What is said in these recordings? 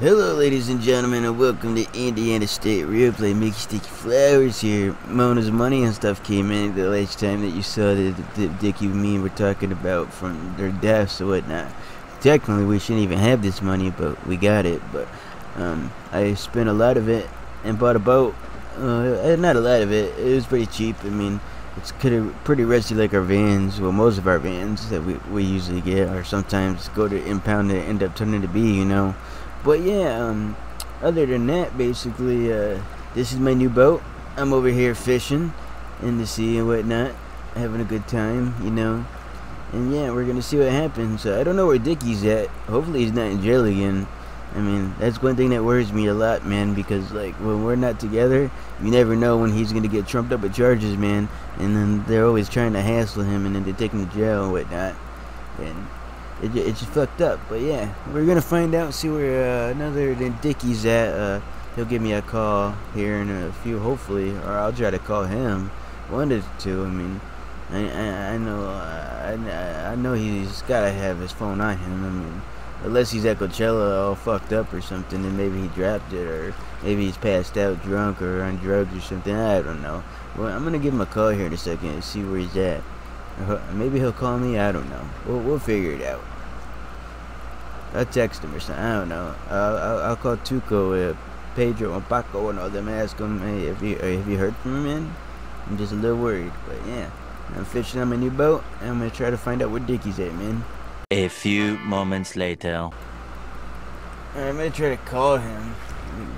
Hello, ladies and gentlemen, and welcome to Indiana State Real Play. Mickey Sticky Flowers here. Mona's money and stuff came in the last time that you saw that, that Dickie and me were talking about from their deaths or whatnot. Technically, we shouldn't even have this money, but we got it. But um, I spent a lot of it and bought a boat. Uh, not a lot of it. It was pretty cheap. I mean, it's pretty rusty like our vans. Well, most of our vans that we, we usually get, or sometimes go to impound and end up turning to be, you know. But yeah, um, other than that, basically, uh, this is my new boat. I'm over here fishing in the sea and whatnot, having a good time, you know. And yeah, we're gonna see what happens. Uh, I don't know where Dickie's at. Hopefully, he's not in jail again. I mean, that's one thing that worries me a lot, man, because, like, when we're not together, you never know when he's going to get trumped up with charges, man. And then they're always trying to hassle him, and then they take him to jail and whatnot. And it, it's just fucked up. But yeah, we're gonna find out, see where uh, another than Dickie's at. Uh, he'll give me a call here in a few, hopefully, or I'll try to call him. One the two. I mean, I I, I know I, I know he's gotta have his phone on him. I mean, unless he's at Coachella all fucked up or something, then maybe he dropped it, or maybe he's passed out drunk or on drugs or something. I don't know. Well, I'm gonna give him a call here in a second and see where he's at. Maybe he'll call me. I don't know. We'll, we'll figure it out. I'll text him or something. I don't know. I'll, I'll, I'll call Tuco, uh, Pedro, and Paco, and all them. Ask them, hey, have you, have you heard from him, man? I'm just a little worried, but yeah. I'm fishing on my new boat, and I'm gonna try to find out where Dickie's at, man. A few moments later. Right, I'm gonna try to call him.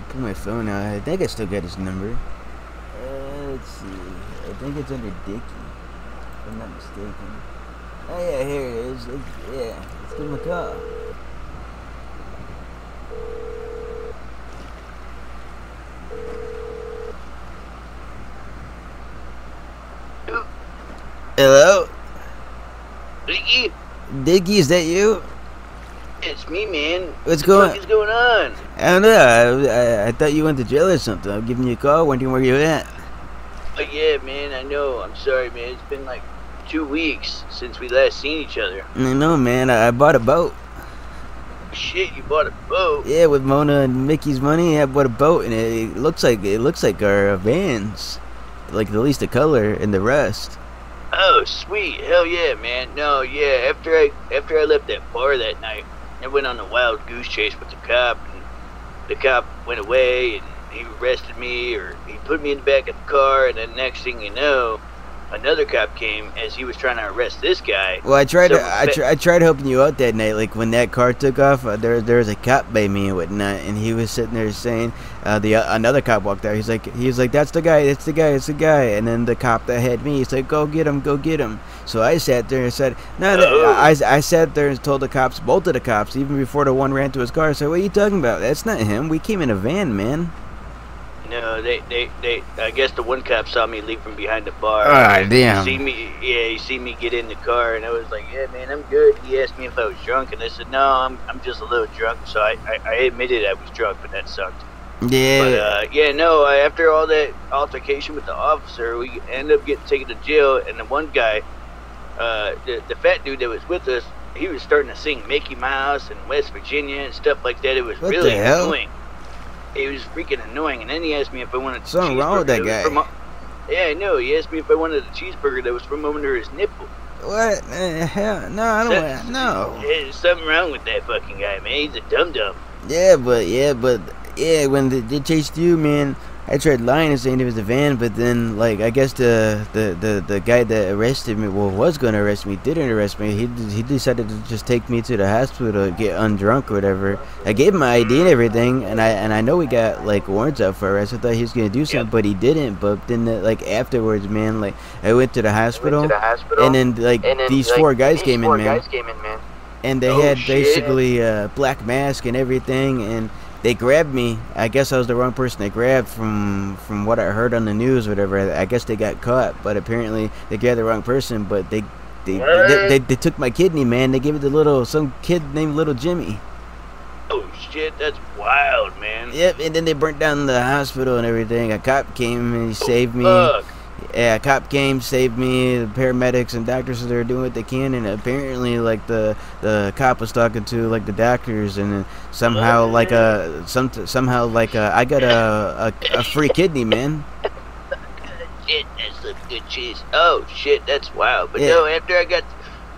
Put my phone out. I think I still got his number. Uh, let's see. I think it's under Dickie if I'm not mistaken. Oh yeah, here it is. It's, yeah, let's give him a call. Hello? Dickie, is that you? It's me, man. What's going? What is going on? I don't know. I, I, I, thought you went to jail or something. I'm giving you a call, wondering where you at. Oh, yeah, man, I know. I'm sorry, man. It's been like two weeks since we last seen each other. I know, man. I, I bought a boat. Shit, you bought a boat? Yeah, with Mona and Mickey's money, I bought a boat, and it, it looks like it looks like our vans, like at least the color and the rest. Oh, sweet, hell yeah, man. No, yeah. After I after I left that bar that night, I went on a wild goose chase with the cop, and the cop went away, and he arrested me, or he put me in the back of the car, and then next thing you know, another cop came as he was trying to arrest this guy. Well, I tried. to, I, tr- I tried helping you out that night. Like when that car took off, uh, there there was a cop by me and whatnot, and he was sitting there saying, uh, the uh, another cop walked out. He's like, he was like, that's the guy, that's the guy, it's the guy. And then the cop that had me, he's like, go get him, go get him. So I sat there and said, no, oh. I I sat there and told the cops, both of the cops, even before the one ran to his car, I said, what are you talking about? That's not him. We came in a van, man. No, they, they, they. I guess the one cop saw me leave from behind the bar. Ah, damn. He see me, yeah, he see me get in the car, and I was like, "Yeah, man, I'm good." He asked me if I was drunk, and I said, "No, I'm, I'm just a little drunk." So I, I, I admitted I was drunk, but that sucked. Yeah. But uh, yeah, no. After all that altercation with the officer, we ended up getting taken to jail, and the one guy, uh, the, the fat dude that was with us, he was starting to sing Mickey Mouse and West Virginia and stuff like that. It was what really annoying it was freaking annoying. And then he asked me if I wanted something wrong with that guy. From, yeah, I know. He asked me if I wanted a cheeseburger that was from under his nipple. What? Uh, hell, no, I don't. want, no. There's something wrong with that fucking guy, man. He's a dum dum. Yeah, but yeah, but yeah, when they, they chased you, man, I tried lying and saying it was a van, but then like I guess the the the, the guy that arrested me, well, was gonna arrest me, didn't arrest me. He he decided to just take me to the hospital, to get undrunk or whatever. I gave him my ID and everything, and I and I know we got like warrants out for arrest. I thought he was gonna do something, yep. but he didn't. But then the, like afterwards, man, like I went to the hospital, to the hospital and then like and then, these like, four guys these came four in, man. Guys came in, man. And they oh, had shit. basically a black mask and everything, and they grabbed me. I guess I was the wrong person they grabbed from from what I heard on the news, whatever. I guess they got caught, but apparently they grabbed the wrong person. But they they they, they, they, took my kidney, man. They gave it to little some kid named Little Jimmy. Oh shit, that's wild, man. Yep, and then they burnt down the hospital and everything. A cop came and he oh, saved me. Fuck. Yeah, cop came, saved me. The paramedics and doctors they're doing what they can, and apparently, like the the cop was talking to like the doctors, and somehow like a some somehow like a, I got a, a a free kidney, man. Shit, that's some good cheese. Oh shit, that's wild. But Yeah. no, after I got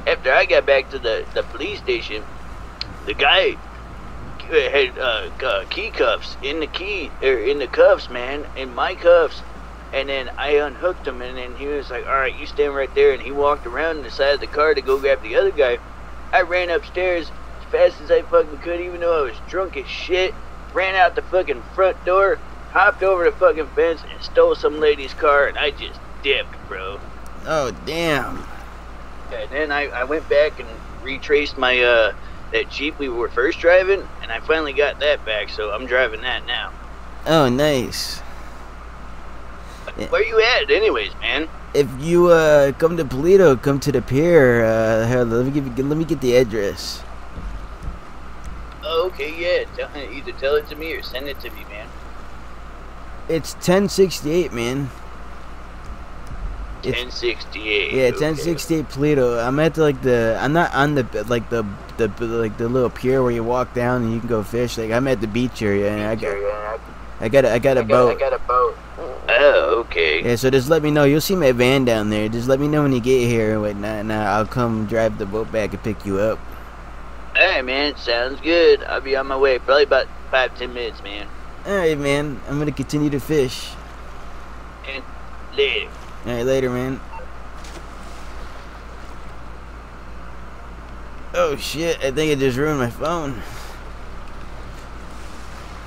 after I got back to the the police station, the guy had uh, uh, key cuffs in the key or in the cuffs, man, in my cuffs. And then I unhooked him, and then he was like, "All right, you stand right there." And he walked around the side of the car to go grab the other guy. I ran upstairs as fast as I fucking could, even though I was drunk as shit. Ran out the fucking front door, hopped over the fucking fence, and stole some lady's car, and I just dipped, bro. Oh damn. And then I, I went back and retraced my uh that Jeep we were first driving, and I finally got that back, so I'm driving that now. Oh nice. Where you at, anyways, man? If you uh come to Paleto, come to the pier. Uh, here, let me give you, let me get the address. Oh, okay, yeah. Tell, either tell it to me or send it to me, man. It's 1068, man. 1068. Yeah, okay. 1068 Paleto. I'm at the, like the. I'm not on the like the the like the little pier where you walk down and you can go fish. Like I'm at the beach area and I got I got a, I got a boat. I got a boat. Oh, okay. Yeah, so just let me know. You'll see my van down there. Just let me know when you get here and whatnot, and I'll come drive the boat back and pick you up. Alright, man. Sounds good. I'll be on my way. Probably about five, ten minutes, man. All right, man. I'm gonna continue to fish. And later. All right, later, man. Oh shit! I think I just ruined my phone.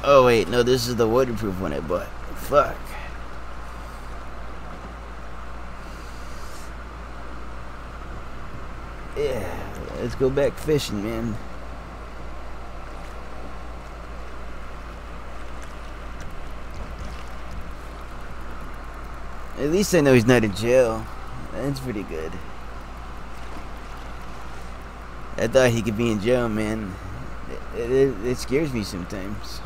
Oh wait, no, this is the waterproof one I bought. Fuck. Yeah, let's go back fishing, man. At least I know he's not in jail. That's pretty good. I thought he could be in jail, man. It, it, it scares me sometimes.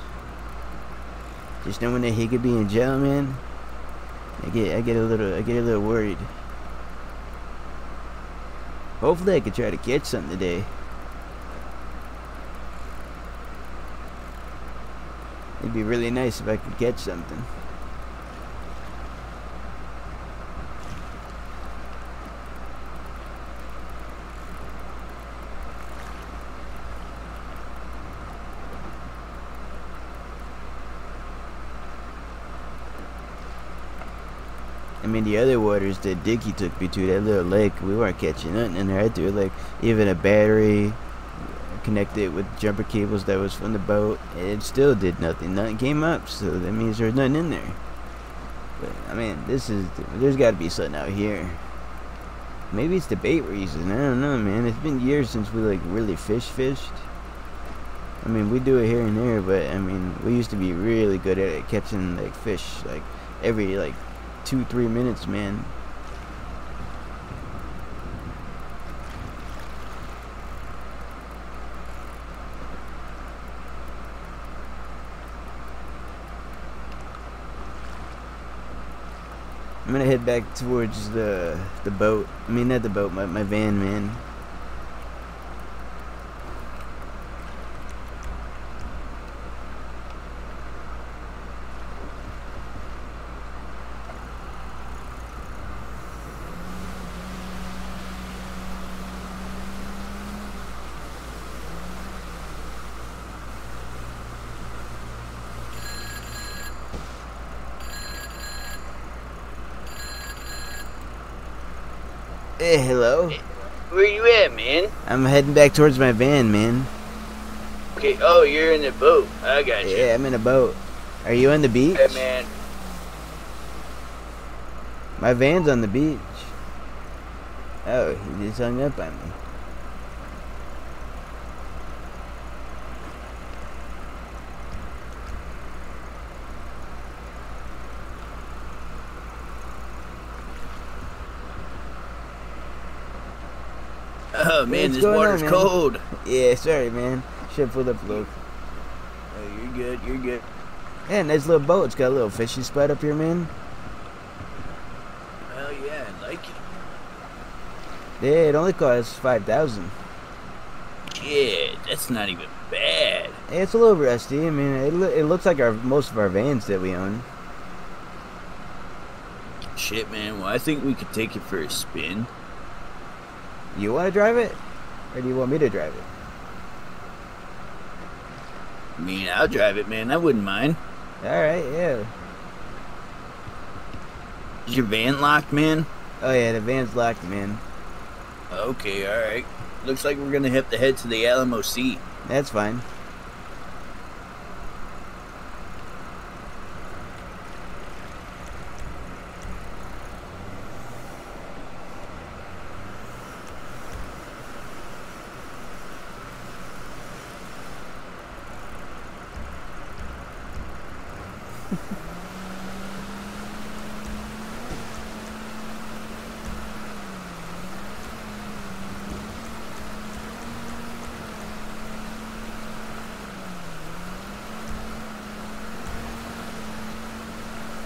Just knowing that he could be in jail, man. I get I get a little I get a little worried. Hopefully I could try to catch something today. It'd be really nice if I could catch something. The other waters that Dickie took me to, that little lake, we weren't catching nothing in there. I threw like even a battery connected with jumper cables that was from the boat. It still did nothing. Nothing came up, so that means there's nothing in there. But I mean, this is there's got to be something out here. Maybe it's the bait reason. I don't know, man. It's been years since we like really fish fished. I mean, we do it here and there, but I mean, we used to be really good at it, catching like fish like every like two, three minutes, man. I'm gonna head back towards the the boat. I mean, not the boat, my, my van, man. Hey, hello. Where you at, man? I'm heading back towards my van, man. Okay. Oh, you're in the boat. I got you. Yeah, I'm in a boat. Are you on the beach? Hey, man. My van's on the beach. Oh, he just hung up on me. Man, What's this water's on, man? cold. Yeah, sorry, man. Shit pulled up a little. Oh, you're good. You're good. Yeah, nice little boat. It's got a little fishing spot up here, man. Hell yeah, I like it. Yeah, it only costs five thousand. Yeah, that's not even bad. It's a little rusty. I mean, it, lo- it looks like our most of our vans that we own. Shit, man. Well, I think we could take it for a spin. You want to drive it, or do you want me to drive it? I mean, I'll drive it, man. I wouldn't mind. All right, yeah. Is your van locked, man? Oh yeah, the van's locked, man. Okay, all right. Looks like we're gonna have to head to the Alamo Sea. That's fine.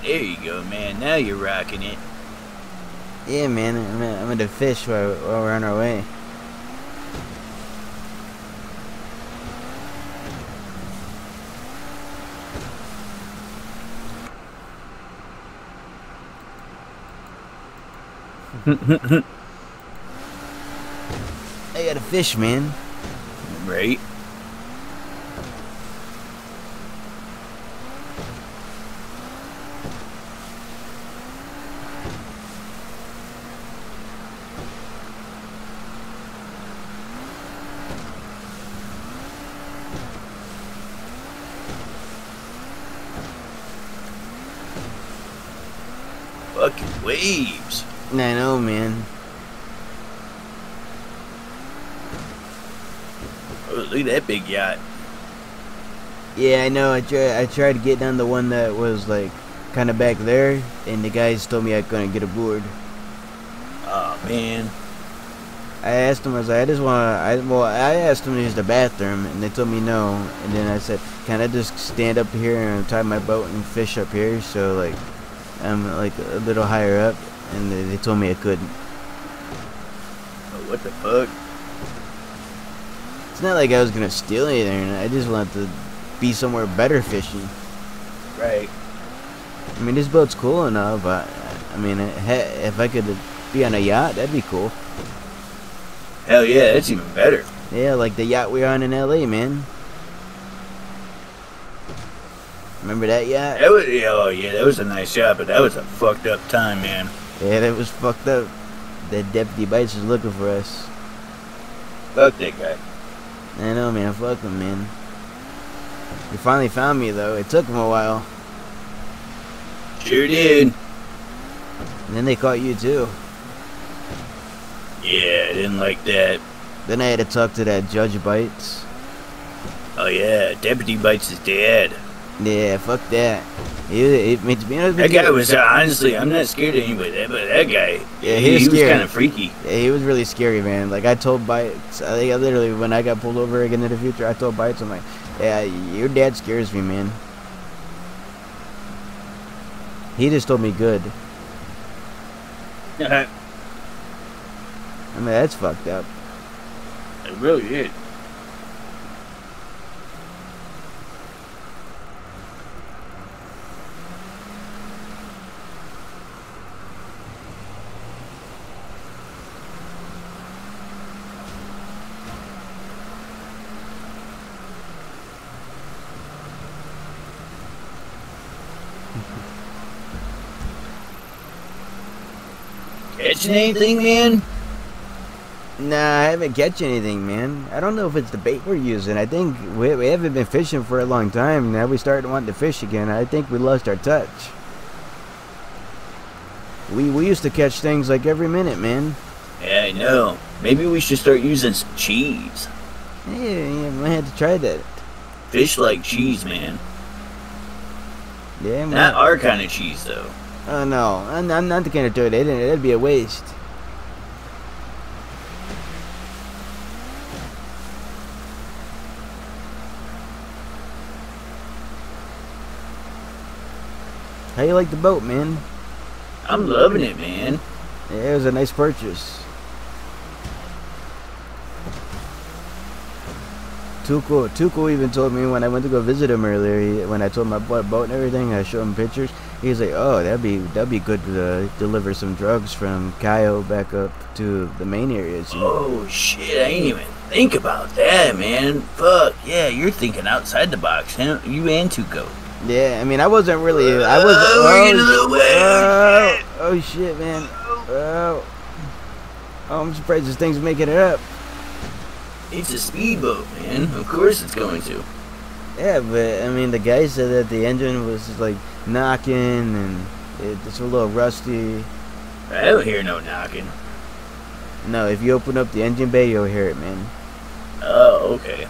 There you go, man. Now you're rocking it. Yeah, man. I'm gonna, I'm gonna fish while, while we're on our way. I got a fish, man. Right? Waves. I know, man. Oh, look at that big yacht. Yeah, I know. I tried. I tried getting on the one that was like kind of back there, and the guys told me I couldn't get aboard. Oh man. I asked them, I was like, I just want to, I, well, I asked them to use the bathroom, and they told me no. And then I said, can I just stand up here and tie my boat and fish up here? So, like, I'm like a little higher up, and they, they told me I couldn't. Oh, what the fuck? It's not like I was going to steal anything, I just wanted to be somewhere better fishing. Right. I mean, this boat's cool enough, but, I mean, if I could be on a yacht, that'd be cool. Hell yeah, that's even better. Yeah, like the yacht we are on in LA, man. Remember that yacht? That was yeah, oh yeah, that was a nice yacht, but that was a fucked up time, man. Yeah, that was fucked up. That deputy Bites is looking for us. Fuck that guy. I know, man. Fuck him, man. He finally found me, though. It took him a while. Sure did. And then they caught you, too. Yeah, I didn't like that. Then I had to talk to that Judge Bites. Oh yeah, Deputy Bites is dad. Yeah, fuck that. He, he, he, you know, That guy was uh, honestly, I'm not scared of anybody, that- but that guy, Yeah, he, he was he was kind of freaky. Yeah, he was really scary, man. Like I told Bites, I think I literally when I got pulled over again in the future, I told Bites, I'm like, yeah, your dad scares me, man. He just told me good. I mean, that's fucked up. It really did. Catching anything, man? Nah, I haven't catch anything, man. I don't know if it's the bait we're using. I think we, we haven't been fishing for a long time. Now we starting wanting to fish again. I think we lost our touch. We we used to catch things like every minute, man. Yeah, I know. Maybe we should start using some cheese. Yeah, yeah, I had to try that. Fish like cheese, man. Yeah, man. Not our kind of cheese, though. Oh no, I'm, I'm not the kind of do it. That'd be a waste. How you like the boat, man? I'm loving it, man. Yeah, it was a nice purchase. Tuco, Tuco even told me when I went to go visit him earlier. He, when I told him I bought a boat and everything, I showed him pictures. He was like, "Oh, that'd be that'd be good to uh, deliver some drugs from Cayo back up to the main areas." you know? Oh shit, I ain't even think about that, man. Fuck, yeah, you're thinking outside the box, huh? You and Tuco. Yeah, I mean, I wasn't really. I was. Oh, getting a little oh, oh shit, man. Oh. oh, I'm surprised this thing's making it up. It's a speedboat, man. Of course it's going to. Yeah, but I mean, the guy said that the engine was like knocking and it, it's a little rusty. I don't hear no knocking. No, if you open up the engine bay, you'll hear it, man. Oh, okay.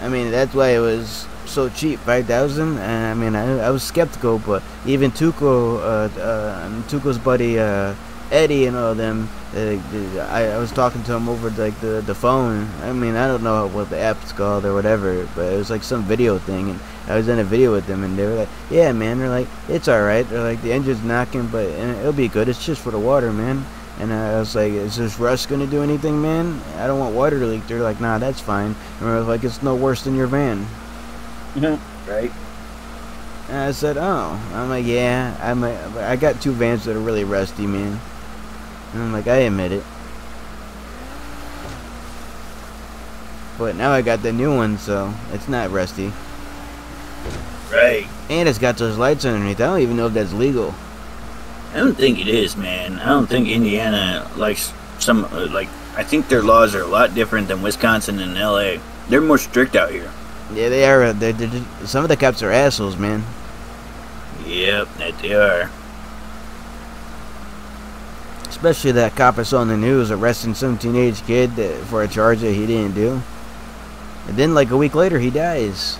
I mean, that's why it was so cheap, five thousand. And I mean, I, I was skeptical, but even Tuco, uh, uh, Tuco's buddy uh, Eddie, and all them, uh, I, I was talking to him over like the the phone. I mean, I don't know what the app's called or whatever, but it was like some video thing, and I was in a video with them, and they were like, "Yeah, man," they're like, "It's all right." They're like, "The engine's knocking, but it'll be good. It's just for the water, man." And I was like, is this rust gonna do anything, man? I don't want water to leak. They're like, nah, that's fine. And I was like, it's no worse than your van. right. And I said, oh. I'm like, yeah, I'm a, I got two vans that are really rusty, man. And I'm like, I admit it. But now I got the new one, so it's not rusty. Right. And it's got those lights underneath. I don't even know if that's legal. I don't think it is, man. I don't think Indiana likes some uh, like. I think their laws are a lot different than Wisconsin and L.A. They're more strict out here. Yeah, they are. They're, they're, just- some of the cops are assholes, man. Yep, that they are. Especially that cop I saw on the news arresting some teenage kid that, for a charge that he didn't do. And then, like a week later, he dies.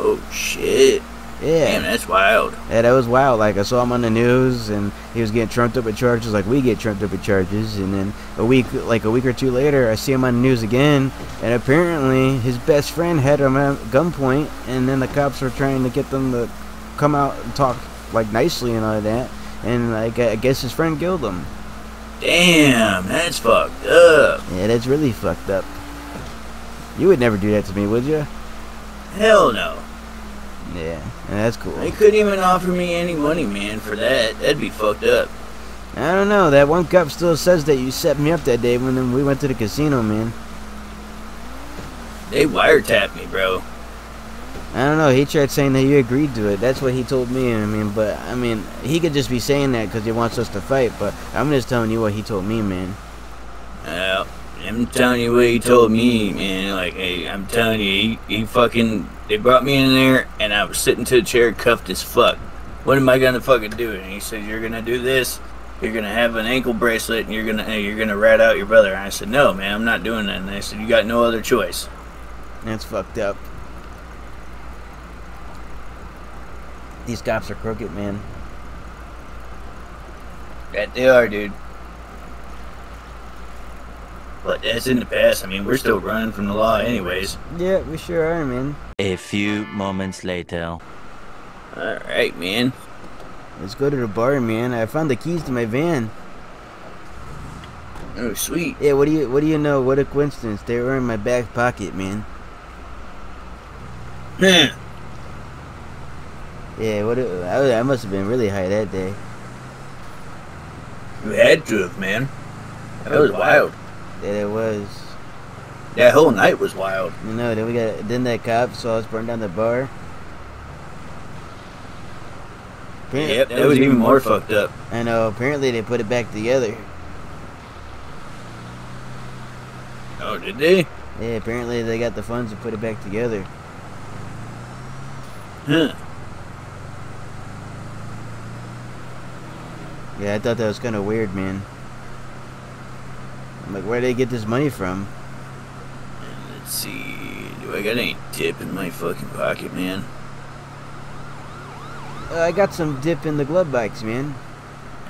Oh shit. Yeah. Damn, that's wild. Yeah, that was wild. Like I saw him on the news, and he was getting trumped up with charges, like we get trumped up with charges. And then a week, like a week or two later, I see him on the news again, and apparently his best friend had him at gunpoint, and then the cops were trying to get them to come out and talk like nicely and all that. And like I guess his friend killed him. Damn, that's fucked up. Yeah, that's really fucked up. You would never do that to me, would you? Hell no. Yeah, that's cool. They couldn't even offer me any money, man, for that. That'd be fucked up. I don't know. That one cop still says that you set me up that day when we went to the casino, man. They wiretapped me, bro. I don't know. He tried saying that you agreed to it. That's what he told me. I mean, but I mean, he could just be saying that because he wants us to fight. But I'm just telling you what he told me, man. Uh, I'm telling you what he told me, man. Like, hey, I'm telling you, he, he fucking. They brought me in there, and I was sitting to a chair, cuffed as fuck. What am I gonna fucking do? And he said, "You're gonna do this. You're gonna have an ankle bracelet, and you're gonna hey, you're gonna rat out your brother." And I said, "No, man, I'm not doing that." And they said, "You got no other choice." That's fucked up. These cops are crooked, man. That they are, dude. But that's in the past. I mean, we're still running from the law, anyways. Yeah, we sure are, man. A few moments later. All right, man. Let's go to the bar, man. I found the keys to my van. Oh, sweet. Yeah, what do you what do you know? What a coincidence. They were in my back pocket, man. Huh. Yeah, what a, I, I must have been really high that day. You had to have, man. That was wild. That it was. That whole night was wild. You know, then we got then that cop saw us burn down the bar. Apparent- Yep, that was even more fucked up. I know. Uh, apparently, they put it back together. Oh, did they? Yeah, apparently they got the funds to put it back together. Huh. Yeah, I thought that was kind of weird, man. I'm like, where'd they get this money from? Let's see. Do I got any dip in my fucking pocket, man? Uh, I got some dip in the glove box, man.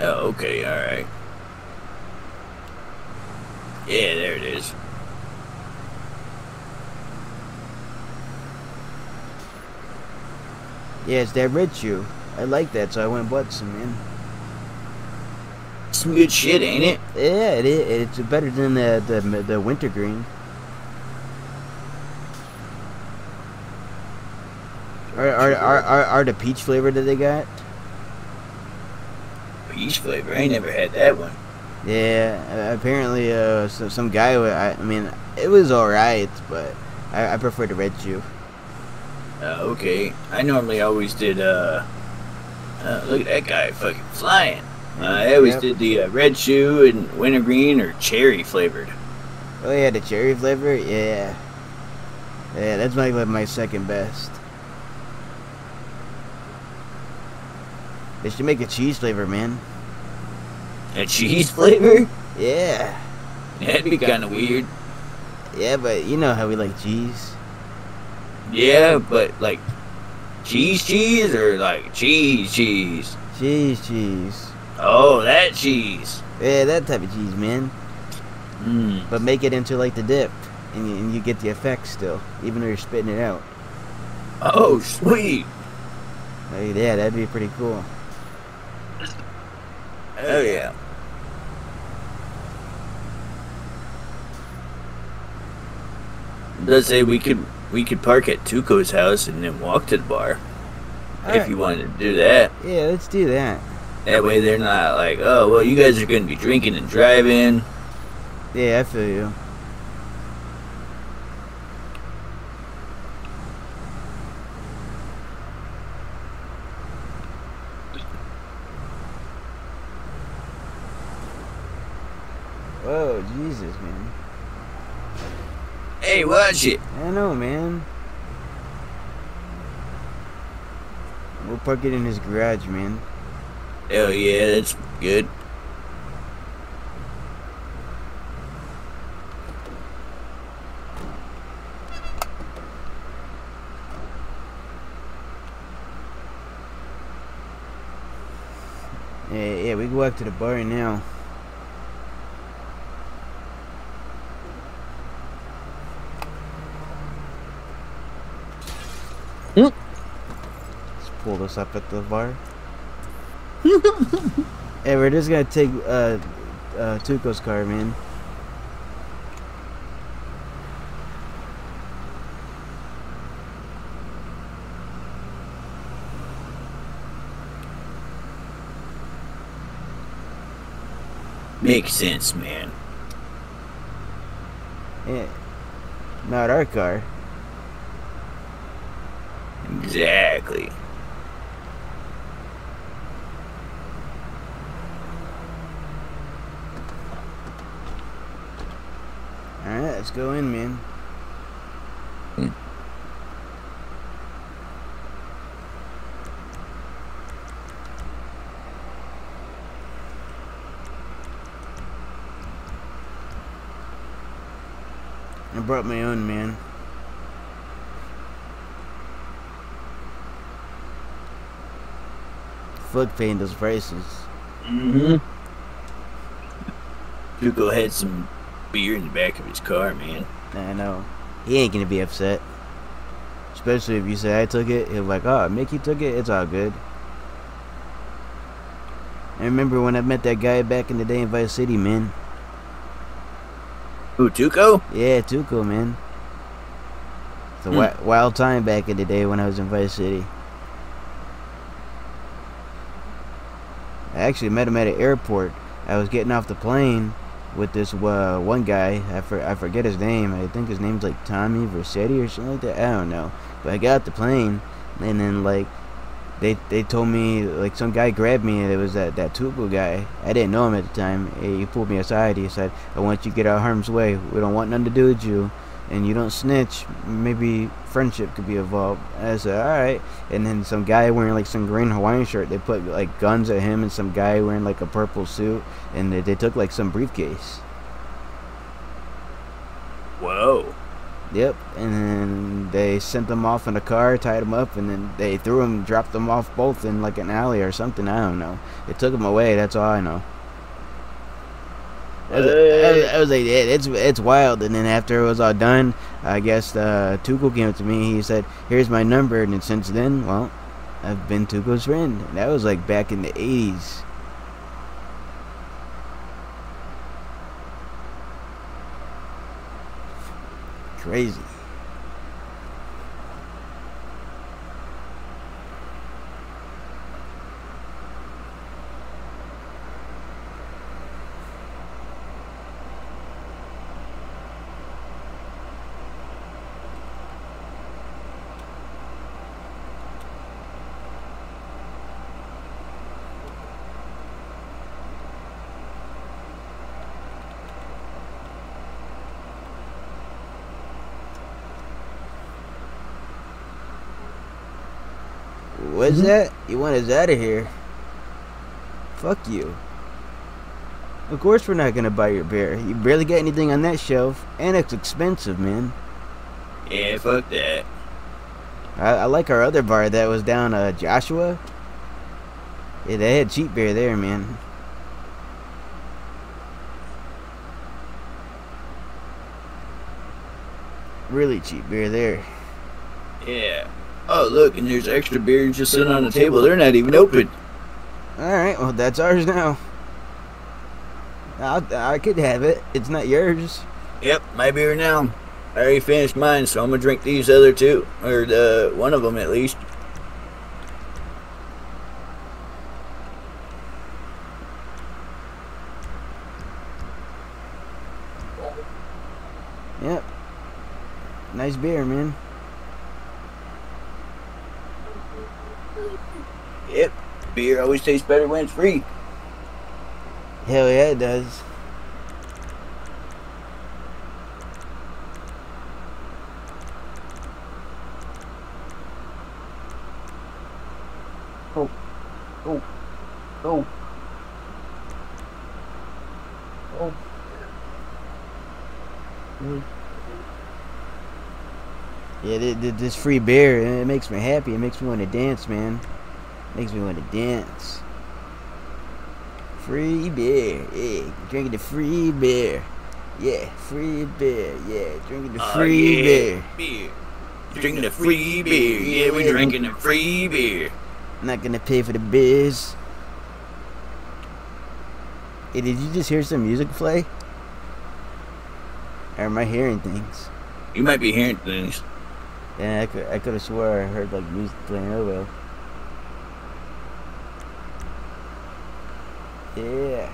Oh, okay, alright. Yeah, there it is. Yeah, it's that red shoe. I like that, so I went and bought some, man. Some good shit, ain't it? Yeah, it is. It's better than the the, the wintergreen. Are, are, are, are, are the peach flavor that they got? Peach flavor. I ain't never had that one. Yeah, apparently, uh, so, some guy. I, I mean, it was alright, but I, I prefer the red chew. Uh, okay. I normally always did, uh, uh, look at that guy fucking flying. Uh, I always Yep. did the uh, red shoe and wintergreen or cherry flavored. Oh yeah, the cherry flavor. Yeah, yeah, that's like my second best. They should make a cheese flavor, man. A cheese flavor? Yeah, That'd be kind of weird. yeah, but you know how we like cheese. Yeah, but like cheese cheese or like cheese cheese? Cheese, cheese. Oh, that cheese. Yeah, that type of cheese, man. Mm. But make it into like the dip, and you, and you get the effect still, even though you're spitting it out. Oh, sweet. Like, yeah, that'd be pretty cool. Oh yeah. Let's say we could we could park at Tuco's house and then walk to the bar if Alright. you wanted to do that. Yeah, let's do that. That way they're not like, oh well, you guys are going to be drinking and driving. Yeah, I feel you. Whoa, Jesus, man. Hey, watch it. I know, man. We'll park it in his garage, man. Hell yeah, that's good. Yeah, yeah, we go walk to the bar now. Hmm. Let's pull this up at the bar. hey, we're just gonna take uh, uh, Tuco's car, man. Makes sense, man. Yeah. Not our car. Exactly. Alright, let's go in, man. I brought my own, man. Fuck paying those prices. Mm-hmm. Tuco had some beer in the back of his car, man. I know. He ain't gonna be upset. Especially if you say I took it, he'll be like, oh, Mickey took it, it's all good. I remember when I met that guy back in the day in Vice City, man. Who, Tuco? Yeah, Tuco, man. It's a Hmm. wild time back in the day when I was in Vice City. I actually met him at an airport. I was getting off the plane with this uh, one guy. I, for, I forget his name. I think his name's like Tommy Vercetti or something like that. I don't know. But I got the plane, and then like they they told me like some guy grabbed me and it was that that Tuco guy. I didn't know him at the time. He pulled me aside. He said, "I want you to get out of harm's way. We don't want nothing to do with you." And you don't snitch, maybe friendship could be involved. I said, all right. And then some guy wearing like some green Hawaiian shirt, they put like guns at him, and some guy wearing like a purple suit, and they, they took like some briefcase. Whoa. Yep. And then they sent them off in a car, tied them up, and then they threw them, dropped them off both in like an alley or something. I don't know. They took them away. That's all I know. I was, hey. I, I was, like, it's it's wild. And then after it was all done, I guess uh, Tuco came up to me. He said, "Here's my number." And since then, well, I've been Tuco's friend. And that was like back in the '80s. Crazy. What's that? You want us out of here? Fuck you. Of course we're not gonna buy your beer. You barely got anything on that shelf, and it's expensive, man. Yeah, fuck that. I, I like our other bar that was down uh, Joshua. Yeah, they had cheap beer there, man. Really cheap beer there. Yeah. Oh, look, and there's extra beers just sitting on the table. They're not even open. All right, well that's ours now. I'll, I could have it. It's not yours. Yep, my beer now. I already finished mine, so I'm gonna drink these other two, or the one of them at least. Yep. Nice beer, man. Yep, beer always tastes better when it's free. Hell yeah, it does. Oh, oh, oh, oh. Yeah, th- th- this free beer, it makes me happy. It makes me want to dance, man. Makes me want to dance. Free beer, yeah. Drinking the free beer. Yeah, free beer, yeah. Drinking the Oh, free yeah, beer. Beer. Drinking the free beer. Yeah, we're drinking the free beer. Not gonna pay for the beers. Hey, did you just hear some music play? Or am I hearing things? You might be hearing things. Yeah, I could, I could have swore I heard like music playing. Oh well. Yeah.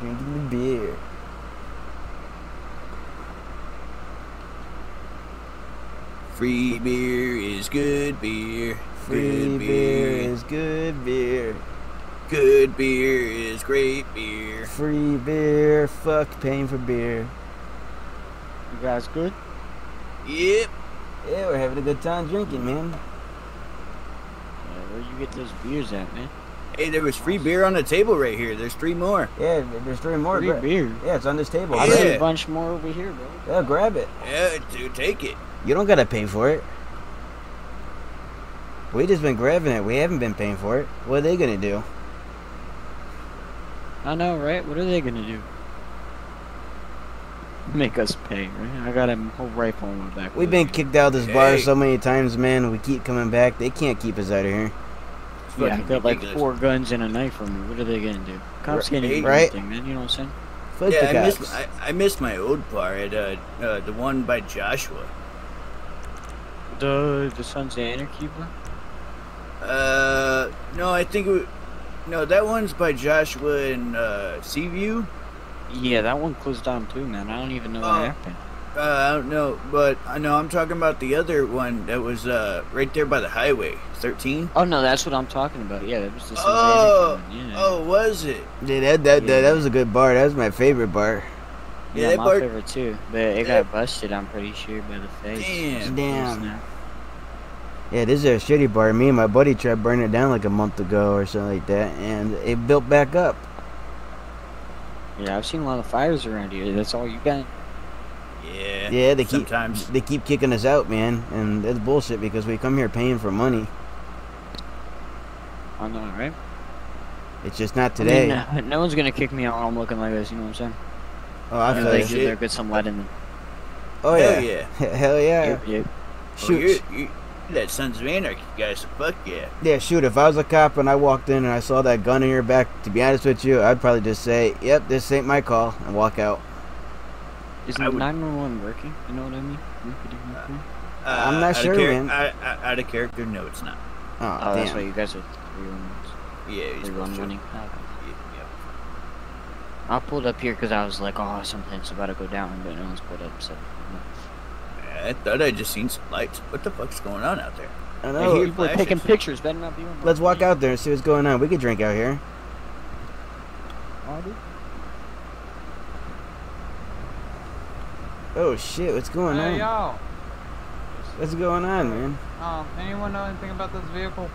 Drinking the beer. Free beer is good beer. Free good beer is good beer. good beer is great beer. Free beer. Fuck paying for beer. You guys good? Yep. Yeah, we're having a good time drinking, man. Yeah, where'd you get those beers at, man? Hey, there was free beer on the table right here. There's three more. Yeah, there's three more. Free Gra- beer. Yeah, it's on this table. I Yeah. see a bunch more over here, bro. Yeah, grab it. Yeah, dude, take it. You don't gotta pay for it. We just been grabbing it. We haven't been paying for it. What are they gonna do? I know, right? What are they gonna do? Make us pay, right? I got a whole rifle on my back. We've been kicked out of this bar so many times, man. We keep coming back. They can't keep us out of here. Yeah, I fucking got like four guns and a knife on me. What are they gonna do? Cops Right. can't even do Right. anything, man. You know what I'm saying? Fuck Yeah, the I missed, I, I missed my old bar at uh, uh, the one by Joshua. The the Sons of Anarchy, bro. Uh, no, I think it was, no, that one's by Joshua and uh, Seaview. Yeah, that one closed down too, man. I don't even know what Oh. happened. Uh, I don't know, but I know I'm talking about the other one that was uh, right there by the highway, 13. Oh no, that's what I'm talking about. Yeah, that was the Oh, of Anarchy one. Yeah. oh, was it? Yeah, that, that, that, Yeah. that was a good bar. That was my favorite bar. yeah, yeah, that my bar- favorite too. But it Yeah. got busted. I'm pretty sure by the face. Damn. Damn. Yeah, this is a shitty bar. Me and my buddy tried burning it down like a month ago or something like that, and it built back up. Yeah, I've seen a lot of fires around here. That's all you got. Yeah. Yeah, they keep Sometimes. they keep kicking us out, man, and that's bullshit because we come here paying for money. I know, right? It's just not I today. mean, uh, no one's gonna kick me out while I'm looking like this. You know what I'm saying? oh, I Yeah, feel Like, like you. shit. there get some lead in them. Oh Hell yeah. yeah. Hell yeah. Yep, yep. Oh, Shoot. you're, you, That Sons of Anarchy guy, so fuck yeah. Yeah, shoot, if I was a cop and I walked in and I saw that gun in your back, to be honest with you, I'd probably just say, yep, this ain't my call, and walk out. Is I 911 working? You know what I mean? Wickedy-wickedy. Uh, I'm not sure, char- man. I, I, out of character, no, it's not. Oh, Oh, that's why you guys are three one Yeah, he's three supposed one to. running. Yeah, I pulled up here because I was like, oh, something's about to go down, but no one's pulled up. So yeah. I thought I just seen some lights. What the fuck's going on out there? I I know. hear people are taking pictures. Better not be on. Let's walk out there and see what's going on. We could drink out here. Oh, dude. Oh shit, what's going Hey on? y'all, What's going on, man? um, anyone know anything about this vehicle?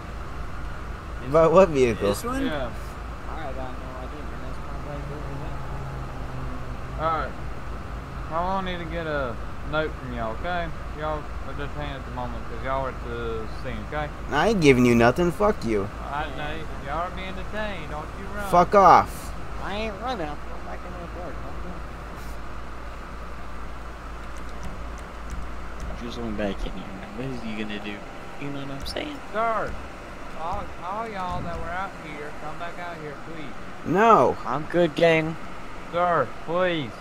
About what vehicle? This one? Yeah. I got no idea, man. That's my right there. Alright. I will need to get a note from y'all, okay? Y'all are detained at the moment because y'all are at the scene, okay? I ain't giving you nothing. Fuck you. I know y'all are being detained. Don't you run. Fuck off. I ain't running. I'm going back in the dark. Just going back in here. What is he gonna do? You know what I'm saying? Guard. all, all y'all that were out here, come back out here, please. No. I'm good, gang. Sir, please.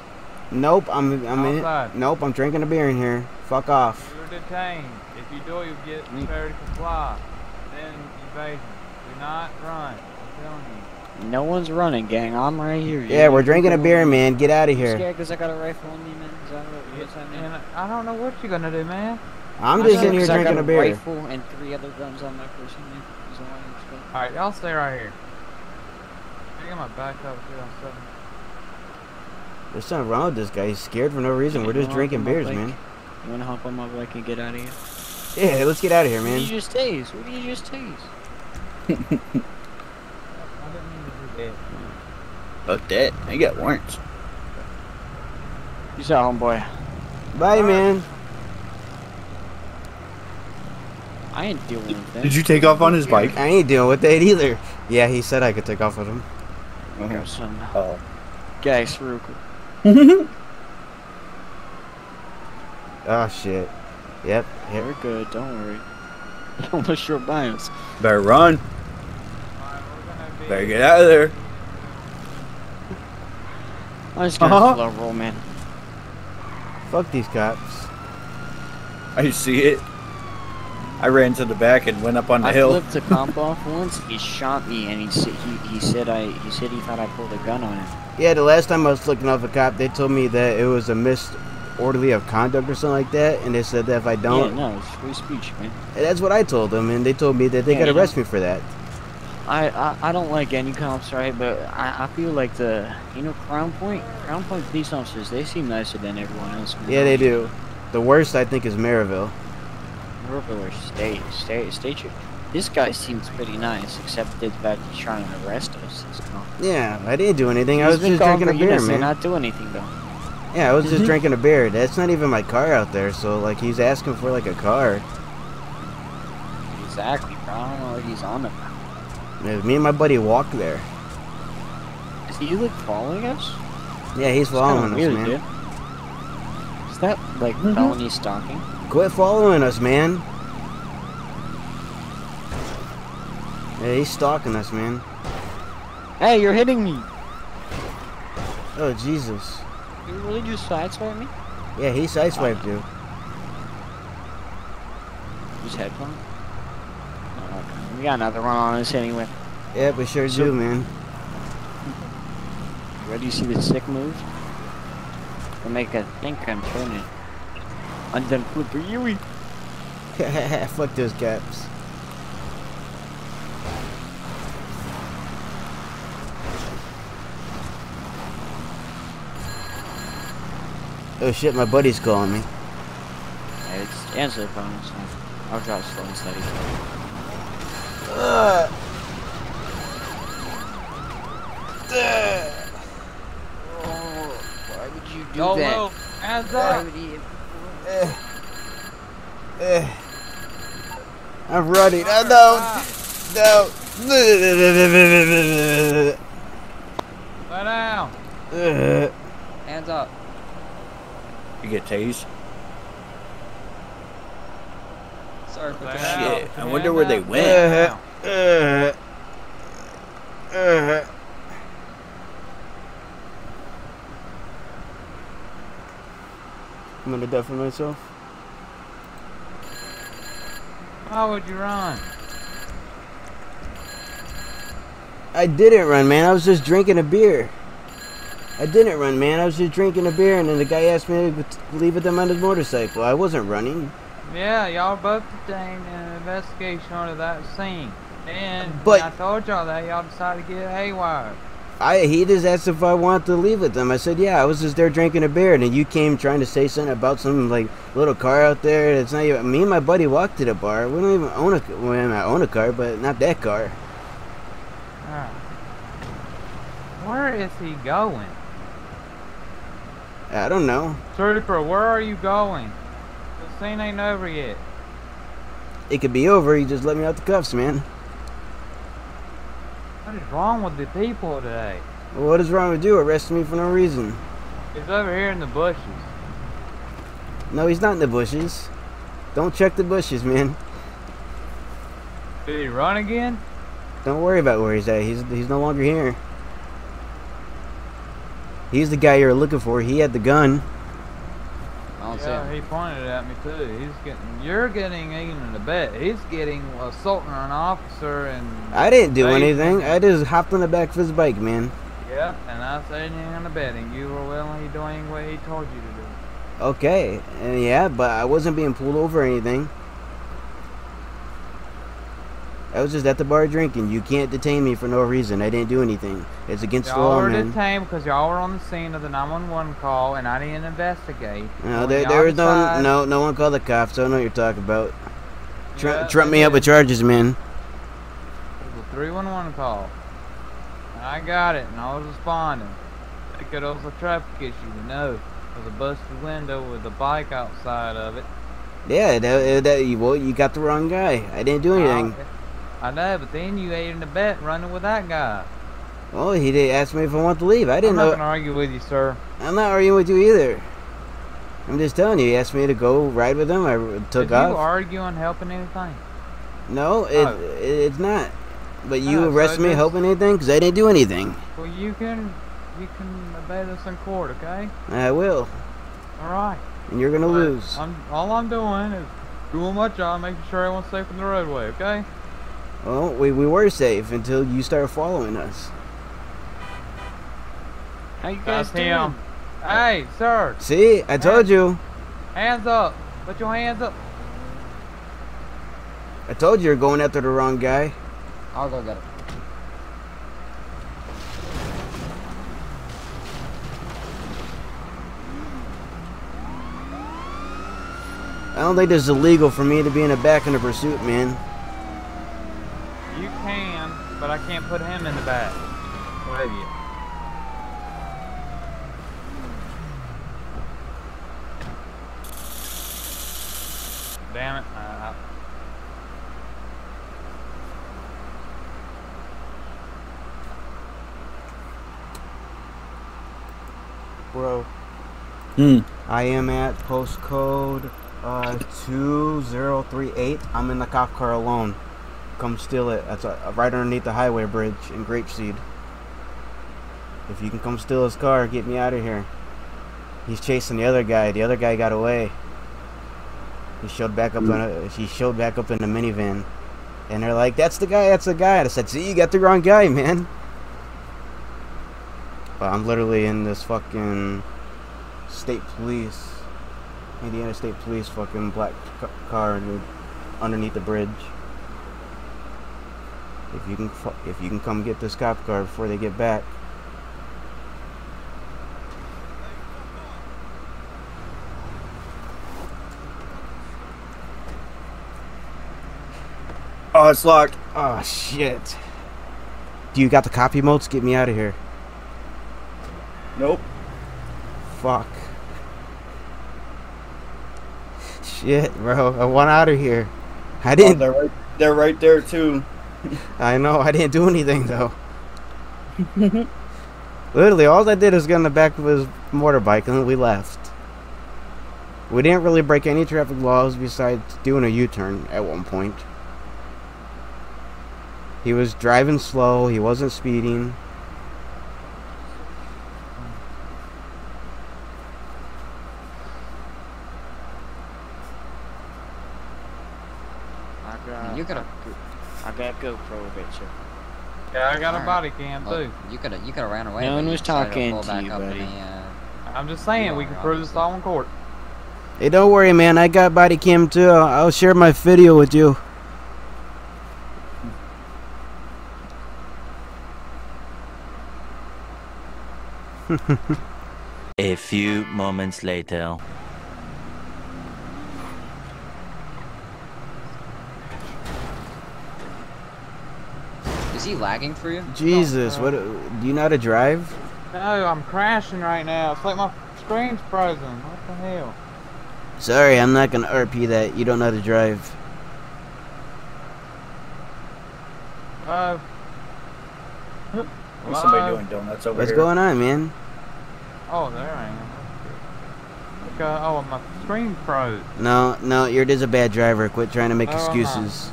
Nope. I'm. I'm in. Outside. Nope. I'm drinking a beer in here. Fuck off. You're detained. If you do, you get fair to comply. Then evasion. Do not run. I'm telling you. No one's running, gang. I'm right here. Yeah, we're drinking a beer, man. Get out of You here. scared because I got a rifle on me, man? Is that what what's that mean? And I don't know what you're gonna do, man. I'm I'm just scared in here 'cause I drinking got a beer. rifle and three other guns on my person, man. Is I'm? Alright, y'all stay right here. I got my back up, shit on something. There's something wrong with this guy. He's scared for no reason. We're just drinking hop on my beers, bike? man. You wanna hop on my bike and get out of here? Yeah, let's get out of here, man. What did man. you just tase? What did you just tease? I didn't mean to do that. Fuck that. I got warrants. Peace out, homeboy. Bye, man. I ain't dealing with that. Did you take off on his bike? I ain't dealing with that either. Yeah, he said I could take off with him. Grab some Oh. gas real quick. Oh shit. Yep. Yep. We're good. Don't worry. Almost short by us. Better run. Alright, we're gonna be. Better get out of there. I'm just gonna Uh-huh. slow roll, man. Fuck these cops. I see it. I ran to the back and went up on the I hill. flipped a comp off once. He shot me, and he said he, he said I he said he thought I pulled a gun on him. Yeah, the last time I was looking off a cop, they told me that it was a misorderly of conduct or something like that, and they said that if I don't... Yeah, no, it's free speech, man. and that's what I told them, and they told me that they Yeah, could arrest me for that. I, I I don't like any cops, right? But I, I feel like the you know Crown Point Crown Point police officers they seem nicer than everyone else. Yeah, they do. The worst I think is Maryville. Regular state state state chief. This guy seems pretty nice, except the fact he's trying to arrest us. Yeah, I didn't do anything. I was just drinking a beer, and man. Not do anything though. Yeah, I was just Mhm. drinking a beer. That's not even my car out there, so like he's asking for like a car. Exactly, bro. I don't know what he's on about. Yeah, Me and my buddy walked there. Is he like following us? Yeah, he's following us, weird, man. dude. Is that like Mhm. felony stalking? Quit following us, man. Yeah, he's stalking us, man. Hey, you're hitting me. Oh Jesus. You really just sideswiped me? Yeah, he sideswiped oh. you. Just headphone? Oh. We got another one on us anyway. Yeah, we sure So- do, man. Ready to see the sick move? I'll make a think I'm turning. And then flip a Yui. Fuck those caps. Oh shit, my buddy's calling me. Yeah, it's answer the phone, so I'll drive slow and steady. Ugh. Oh, why would you do Yo, that? Will, hands Why up. would he? Eh. Eh. I'm running. Oh, no. No. Lay down. Ugh. Hands up. You get tased. Sir, Shit, I wonder where they went. Uh, uh, uh. I'm gonna deafen myself. Why would you run? I didn't run, man. I was just drinking a beer. I didn't run, man. I was just drinking a beer, and then the guy asked me to leave with them on his motorcycle. I wasn't running. Yeah, y'all both detained in an investigation of that scene. And But- I told y'all that, y'all decided to get haywire. I he just asked if I wanted to leave with them. I said, yeah. I was just there drinking a beer, and then you came trying to say something about some like little car out there. It's not even me and my buddy walked to the bar. We don't even own a well, I own a car, but not that car. Where is he going? I don't know. Trooper, where are you going? The scene ain't over yet. It could be over. You just let me out the cuffs, man. What is wrong with the people today? What is wrong with you? Arresting me for no reason. He's over here in the bushes. No, he's not in the bushes. Don't check the bushes, man. Did he run again? Don't worry about where he's at. He's he's no longer here. He's the guy you're looking for. He had the gun. I don't see Yeah, him. he pointed at me too. He's getting, you're getting even a bet. He's getting assaulting an officer and. I didn't do Hey. anything. I just hopped on the back of his bike, man. Yeah, and I said you in the betting. You were willingly doing what he told you to do. Okay, and yeah, but I wasn't being pulled over or anything. I was just at the bar drinking. You can't detain me for no reason. I didn't do anything. It's against the law, man. Y'all were detained because y'all were on the scene of the 911 call, and I didn't investigate. No, there, there was no, no, no one called the cops. I don't know what you're talking about. Tr- Yeah, trump me up with charges, man. It was a 311 call. And I got it, and I was responding. Because it was a traffic issue, you know. It was a busted window with a bike outside of it. Yeah, that, that you, well, you got the wrong guy. I didn't do anything. I, I know, but then you ate in the bet running with that guy. Oh, he did ask me if I want to leave. I didn't. I'm know. gonna argue with you, sir. I'm not arguing with you either. I'm just telling you. He asked me to go ride with him. I took Did off. you argue on helping anything? No, it, Oh. it it's not. But you Oh, so arrest me helping anything? Because I didn't do anything. Well, you can, you can obey this in court, okay? I will. All right. And you're going to But lose. I'm, all I'm doing is doing my job, making sure everyone's safe on the roadway, okay? Well, we, we were safe until you started following us. How you guys That's doing? him. Hey, sir, See? I told you. hands up. Put your hands up. I told you you're going after the wrong guy. I'll go get him. I don't think this is illegal for me to be in the back in the pursuit, man. You can, but I can't put him in the back with you. Damn it. Uh, Bro, Hmm. I am at postcode uh, 2038. I'm in the cop car alone. Come steal it. That's uh, right underneath the highway bridge in Grapeseed. If you can come steal his car, get me out of here. He's chasing the other guy. The other guy got away. He showed back up in a, he showed back up in the minivan. And they're like, "That's the guy. That's the guy." And I said, "See, you got the wrong guy, man." But I'm literally in this fucking state police, Indiana State Police fucking black car underneath the bridge. If you can, if you can come get this cop car before they get back. Oh, it's locked. Oh shit! Do you got the copy modes? Get me out of here! Nope. Fuck. Shit, bro! I want out of here. I Oh, didn't. they're right. They're right there too. I know. I didn't do anything though. Literally, all I did was get on the back of his motorbike and then we left. We didn't really break any traffic laws besides doing a U-turn at one point. He was driving slow. He wasn't speeding. I got. You could've- I got- I got GoPro of it, so. Yeah, I got a body cam Well, too. you could have you could have ran away. No but one was talking pull to you, buddy. the, uh, I'm just saying, we can prove this all in court. Hey, don't worry, man. I got body cam too. I'll, I'll share my video with you. A few moments later. Is he lagging for you? Jesus, uh, what? Do you know how to drive? No, I'm crashing right now. It's like my screen's frozen. What the hell? Sorry, I'm not gonna RP that. You don't know how to drive. Uh, What's somebody doing donuts over What's here? going on, man? Oh, there I am. Look, uh, oh, my screen froze. No, no, you're just a bad driver. Quit trying to make No, I'm not. excuses.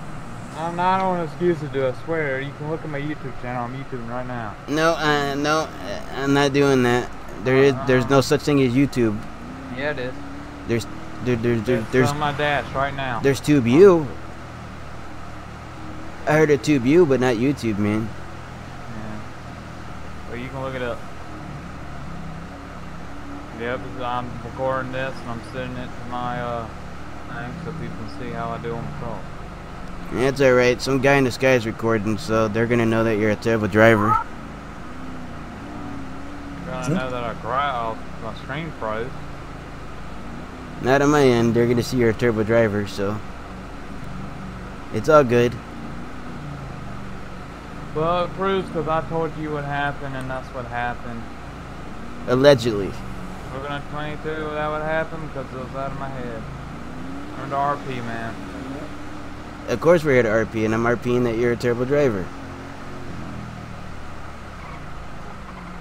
I'm not on excuses, do I swear. You can look at my YouTube channel. I'm YouTubing right now. No, uh, no, uh, I'm not doing that. There is, there's no such thing as YouTube. Yeah, it is. There's, there, there, there, there's, on my dash right now. there's TubeU. I heard of TubeU, but not YouTube, man. Yeah. Well, you can look it up. Yep, I'm recording this and I'm sending it to my uh thing so people can see how I do on the call. That's all right. Some guy in the sky is recording, so they're gonna know that you're a terrible driver. Gonna know that I crowd my screen froze. Not on my end. They're gonna see you're a turbo driver, so it's all good. Well, it proves because I told you what happened and that's what happened. Allegedly. Looking at 22, that would happen because it was out of my head. I'm the RP man. Of course we're here to RP, and I'm RPing that you're a terrible driver.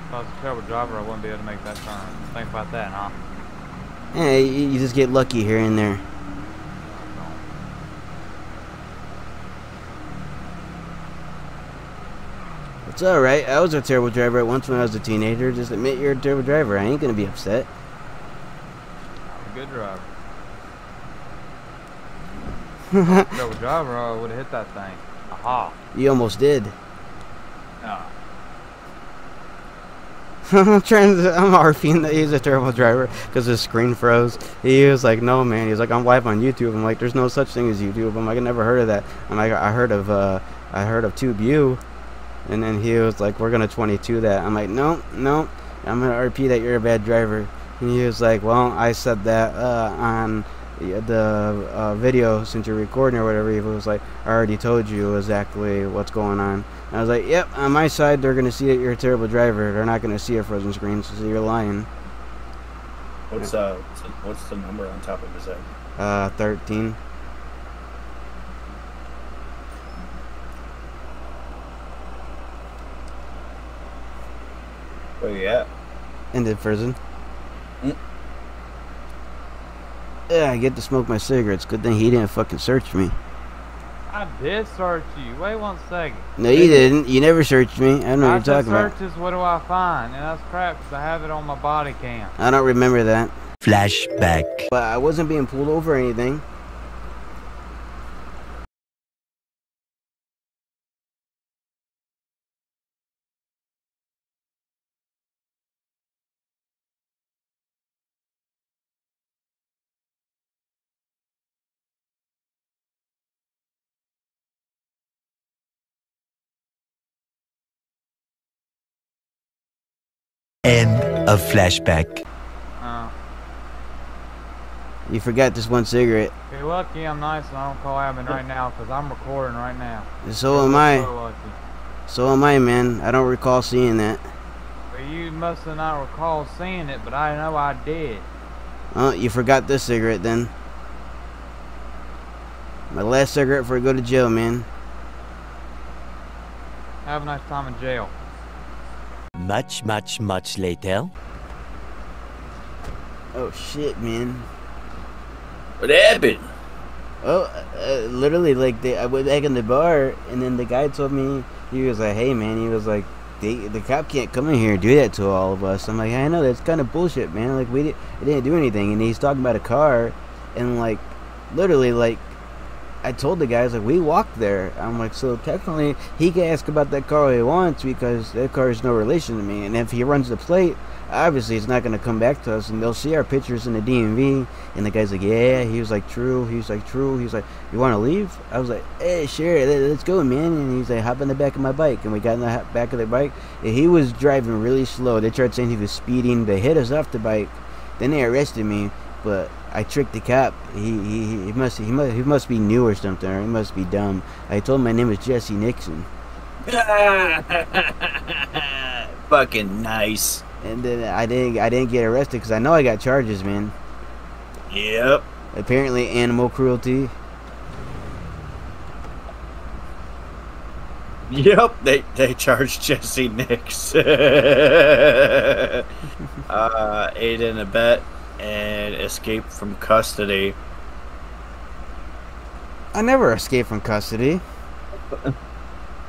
If I was a terrible driver, I wouldn't be able to make that turn. Think about that, huh? Hey, you you just get lucky here and there. It's alright. I was a terrible driver at once when I was a teenager. Just admit you're a terrible driver. I ain't gonna be upset. I'm a good driver. terrible driver, I would have hit that thing. Aha. You almost did. No. I'm trying to. I'm RPing that he's a terrible driver because his screen froze. He was like, "No, man." He's like, "I'm live on YouTube." I'm like, "There's no such thing as YouTube." I'm like, "I never heard of that." I'm like, "I heard of uh, I heard of TubeU," and then he was like, "We're gonna 22 that." I'm like, "No, no, I'm gonna RP that you're a bad driver." And he was like, "Well, I said that uh, on the the, uh, video since you're recording or whatever." He was like, "I already told you exactly what's going on." And I was like, "Yep, on my side, they're gonna see that you're a terrible driver. They're not gonna see a frozen screen, so you're lying." What's uh, what's the, what's the number on top of his head? Uh, 13. Where you at? in the prison. Mm. Yeah, I get to smoke my cigarettes. Good thing he didn't fucking search me. I did search you. Wait one second. No, you didn't. You never searched me. I don't know I what you're talking search about. is what do I find? And that's crap because I have it on my body cam. I don't remember that. Flashback. But I wasn't being pulled over or anything. End of flashback. Uh, You forgot this one cigarette. you're lucky I'm nice and I don't call admin right now because I'm recording right now. So am I. So lucky. So am I, man. I don't recall seeing that. But you must have not recall seeing it, but I know I did. Oh, you forgot this cigarette then. My last cigarette before I go to jail, man. Have a nice time in jail. Much, much, much later. Oh shit, man. What happened? Oh, uh, literally, like they, I went back in the bar, and then the guy told me he was like, "Hey, man," he was like, they, "The cop can't come in here and do that to all of us." I'm like, "I know that's kind of bullshit, man. Like we, di- we didn't do anything." And he's talking about a car, and like, literally, like, I told the guys like we walked there. I'm like, so technically, he can ask about that car he wants because that car is no relation to me. And if he runs the plate, obviously it's not going to come back to us, and they'll see our pictures in the DMV. And the guy's like, yeah. He was like, true. He was like, true. He was like, you want to leave? I was like, hey, sure, let- let's go, man. And he's like, hop in the back of my bike, and we got in the back of the bike. And he was driving really slow. They tried saying he was speeding. They hit us off the bike. Then they arrested me, but I tricked the cop. He he, he must he must he must be new or something, or he must be dumb. I told him my name was Jesse Nixon, Fucking nice. and then I didn't I didn't get arrested because I know I got charges, man. Yep. Apparently, animal cruelty. Yep. They they charged Jesse Nix. uh, aid and abet and escape from custody. I never escaped from custody.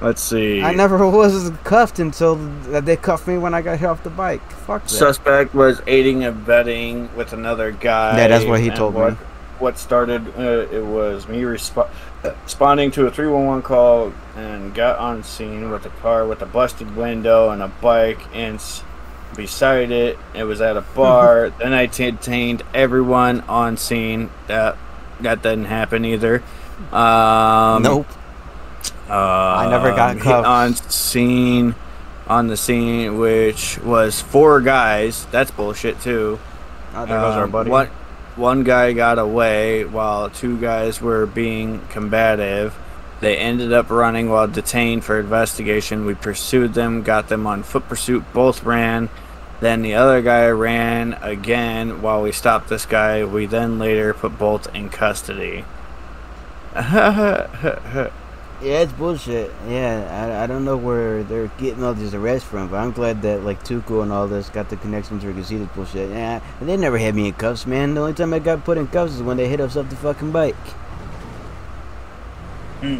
Let's see. I never was cuffed until they cuffed me when I got hit off the bike. Fuck that. Suspect was aiding and abetting with another guy. Yeah, that's what he told what, me. What started? Uh, it was me resp- uh, responding to a 311 call and got on scene with a car with a busted window and a bike and beside it. It was at a bar. then I detained everyone on scene. That that didn't happen either. Um, nope. Uh, I never got caught on scene, on the scene, which was four guys. That's bullshit too. Oh, there goes our Um, buddy. One, one guy got away while two guys were being combative. They ended up running while detained for investigation. We pursued them, got them on foot pursuit. Both ran. Then the other guy ran again while we stopped this guy. We then later put both in custody. Yeah, it's bullshit. Yeah, I, I don't know where they're getting all these arrests from, but I'm glad that like Tuco and all this got the connections where you can see this bullshit. Yeah, they never had me in cuffs, man. The only time I got put in cuffs is when they hit us up the fucking bike. Hmm.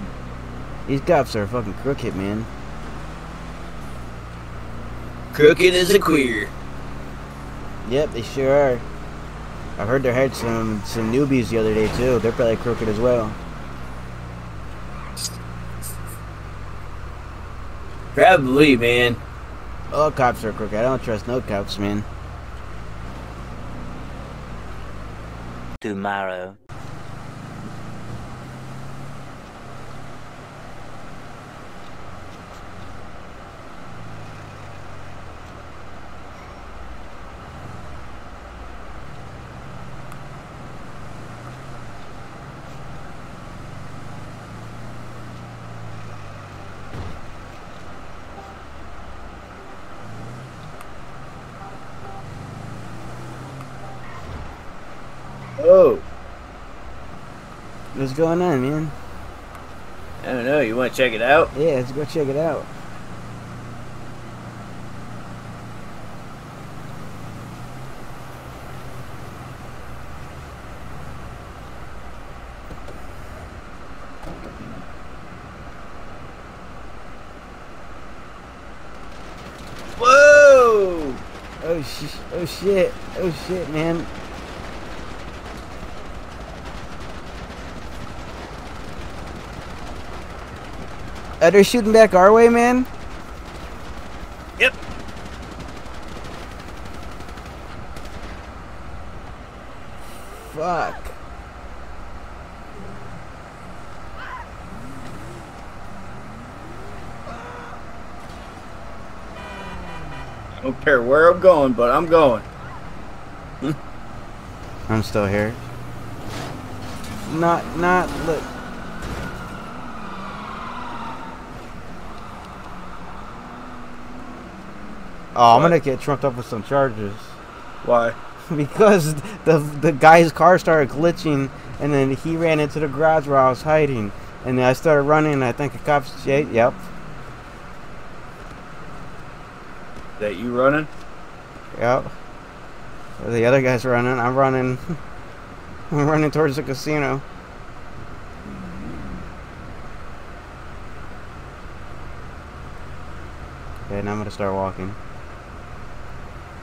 These cops are fucking crooked, man. Crooked as a queer. Yep, they sure are. I heard they had some some newbies the other day too. They're probably crooked as well. Probably, man. All cops are crooked. I don't trust no cops, man. Tomorrow. Oh, What's going on, man? I don't know. You want to check it out? Yeah, let's go check it out. Whoa! Oh sh! Oh shit! Oh shit, man! Are they shooting back our way, man? Yep. Fuck. I don't care where I'm going, but I'm going. I'm still here. Not, not look. Oh, I'm gonna get trumped up with some charges Why? because the the guy's car started glitching, and then he ran into the garage where I was hiding, and then I started running. And I think the cops, yeah, yep, That you running? yep. The other guy's running. I'm running. I'm running towards the casino. Mm-hmm. Okay, now I'm gonna start walking.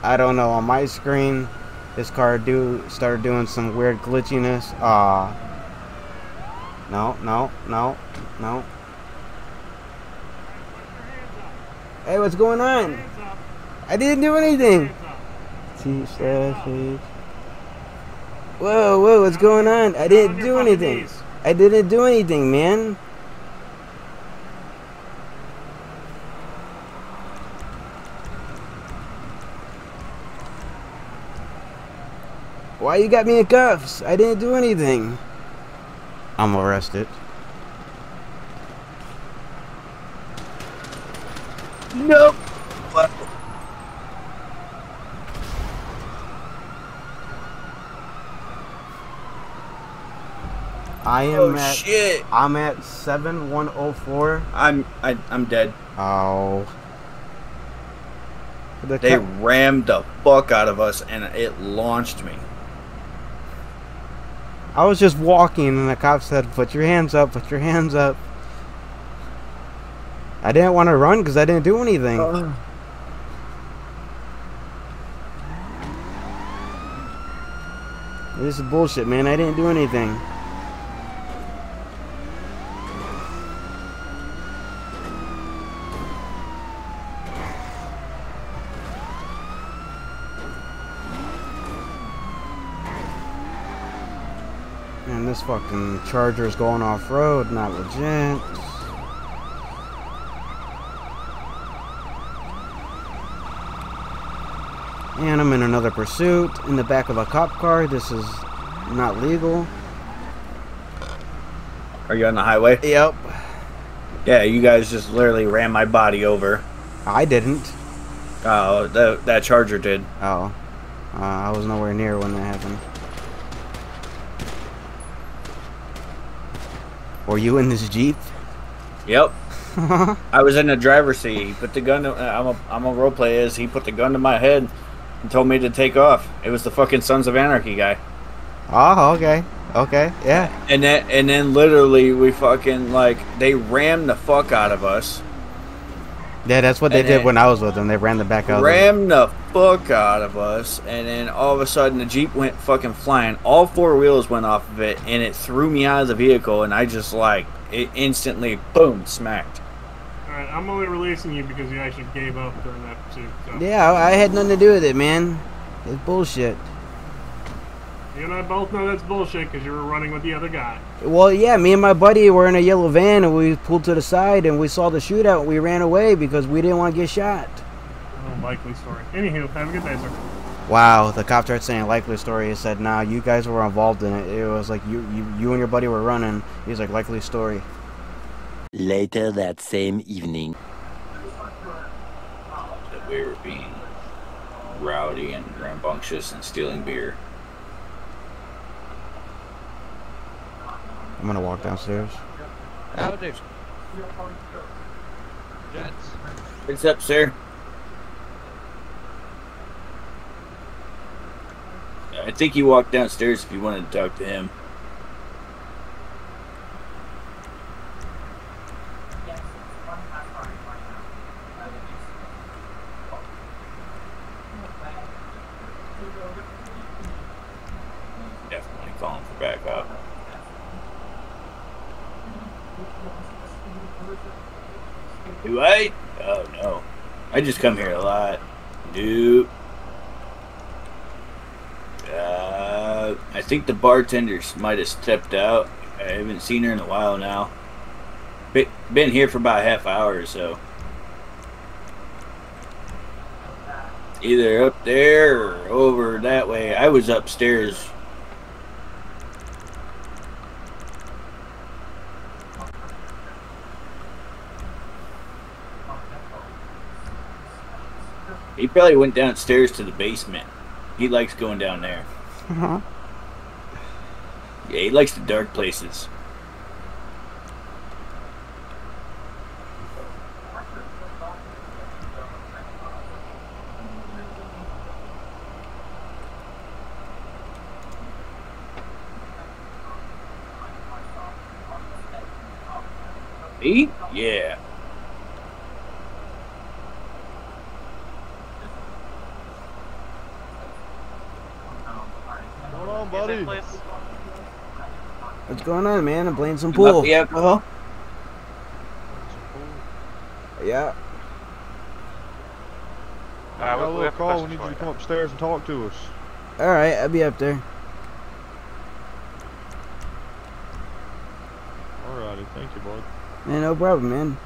I don't know. On my screen, this car do started doing some weird glitchiness. Ah. No, no, no, no. Hey, what's going on? I didn't do anything. Whoa, whoa, what's going on? I didn't do anything. I didn't do anything, man. Why you got me in cuffs? I didn't do anything. I'm arrested. Nope. I am Oh at shit! I'm at 7104. I'm I, I'm dead. Oh. The They rammed the fuck out of us, and it launched me. I was just walking and the cop said, "Put your hands up, put your hands up." I didn't want to run because I didn't do anything. Uh-uh. This is bullshit, man. I didn't do anything. Man, this fucking Charger's going off road, not legit. And I'm in another pursuit in the back of a cop car. This is not legal. Are you on the highway? Yep. Yeah, you guys just literally ran my body over. I didn't. Oh, that that charger did. Oh. Uh, I was nowhere near when that happened. Were you in this Jeep? Yep. I was in the driver's seat. He put the gun. To, uh, I'm a I'm a role play. Is he put the gun to my head and told me to take off? It was the fucking Sons of Anarchy guy. Oh, okay. Okay, yeah. And then and then literally we fucking like they rammed the fuck out of us. Yeah, that's what they And did when I was with them. They ran the back out. of rammed the fuck out of us, and then all of a sudden the jeep went fucking flying. All four wheels went off of it, and it threw me out of the vehicle, and I just like it instantly boom smacked. Alright, I'm only releasing you because you actually gave up during that pursuit. So. Yeah, I I had nothing to do with it, man. It's bullshit. You and I both know that's bullshit because you were running with the other guy. Well, yeah, me and my buddy were in a yellow van and we pulled to the side and we saw the shootout. And we ran away because we didn't want to get shot. Oh, likely story. Anywho, have a good day, sir. Wow, the cop started saying likely story. He said, "Nah, you guys were involved in it. It was like you, you, you and your buddy were running." He's like, "Likely story." Later that same evening. that we were being rowdy and rambunctious and stealing beer. I'm gonna walk downstairs. Howdy. Jets. What's up, sir? I think he walked downstairs if you wanted to talk to him. Definitely calling for backup. Do I? Oh no. I just come here a lot. Nope. Uh, I think the bartender might have stepped out. I haven't seen her in a while now. Be- Been here for about half hour or so. Either up there or over that way. I was upstairs. He probably went downstairs to the basement. He likes going down there. Uh-huh. Yeah, he likes the dark places. Me? Yeah. Hold on, buddy. What's going on, man? I'm playing some You got pool. the alcohol? Yeah. I got a little call. We need you to come upstairs and talk to us. All right, I'll be up there. Alrighty, thank you, bud. Man, no problem, man.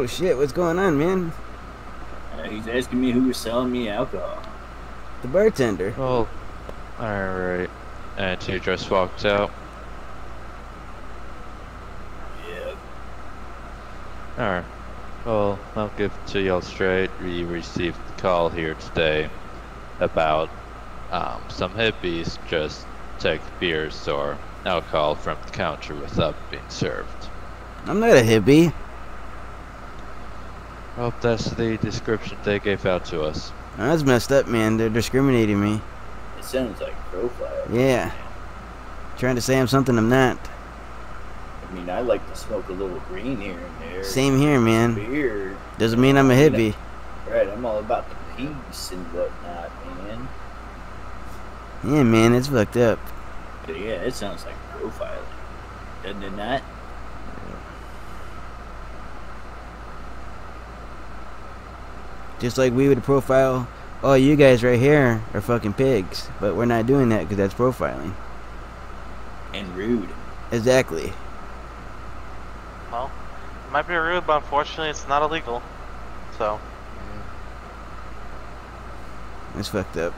Oh shit, what's going on, man? Uh, he's asking me who was selling me alcohol. The bartender. Oh, alright. And he just walked out. Yeah. Alright. Well, I'll give it to y'all straight. We received a call here today about um, some hippies just take beers or alcohol from the counter without being served. I'm not a hippie. Well, that's the description they gave out to us. Oh, that's messed up, man. They're discriminating me. It sounds like profile. Yeah. Trying to say I'm something I'm not. I mean, I like to smoke a little green here and there. Same here, man. Beer. Doesn't mean I'm a hippie. Right, I'm all about the peace and whatnot, man. Yeah, man, it's fucked up. But yeah, it sounds like profiling. Doesn't it not? Just like we would profile, oh, you guys right here are fucking pigs. But we're not doing that because that's profiling. And rude. Exactly. Well, it might be rude, but unfortunately, it's not illegal. So, mm. It's fucked up.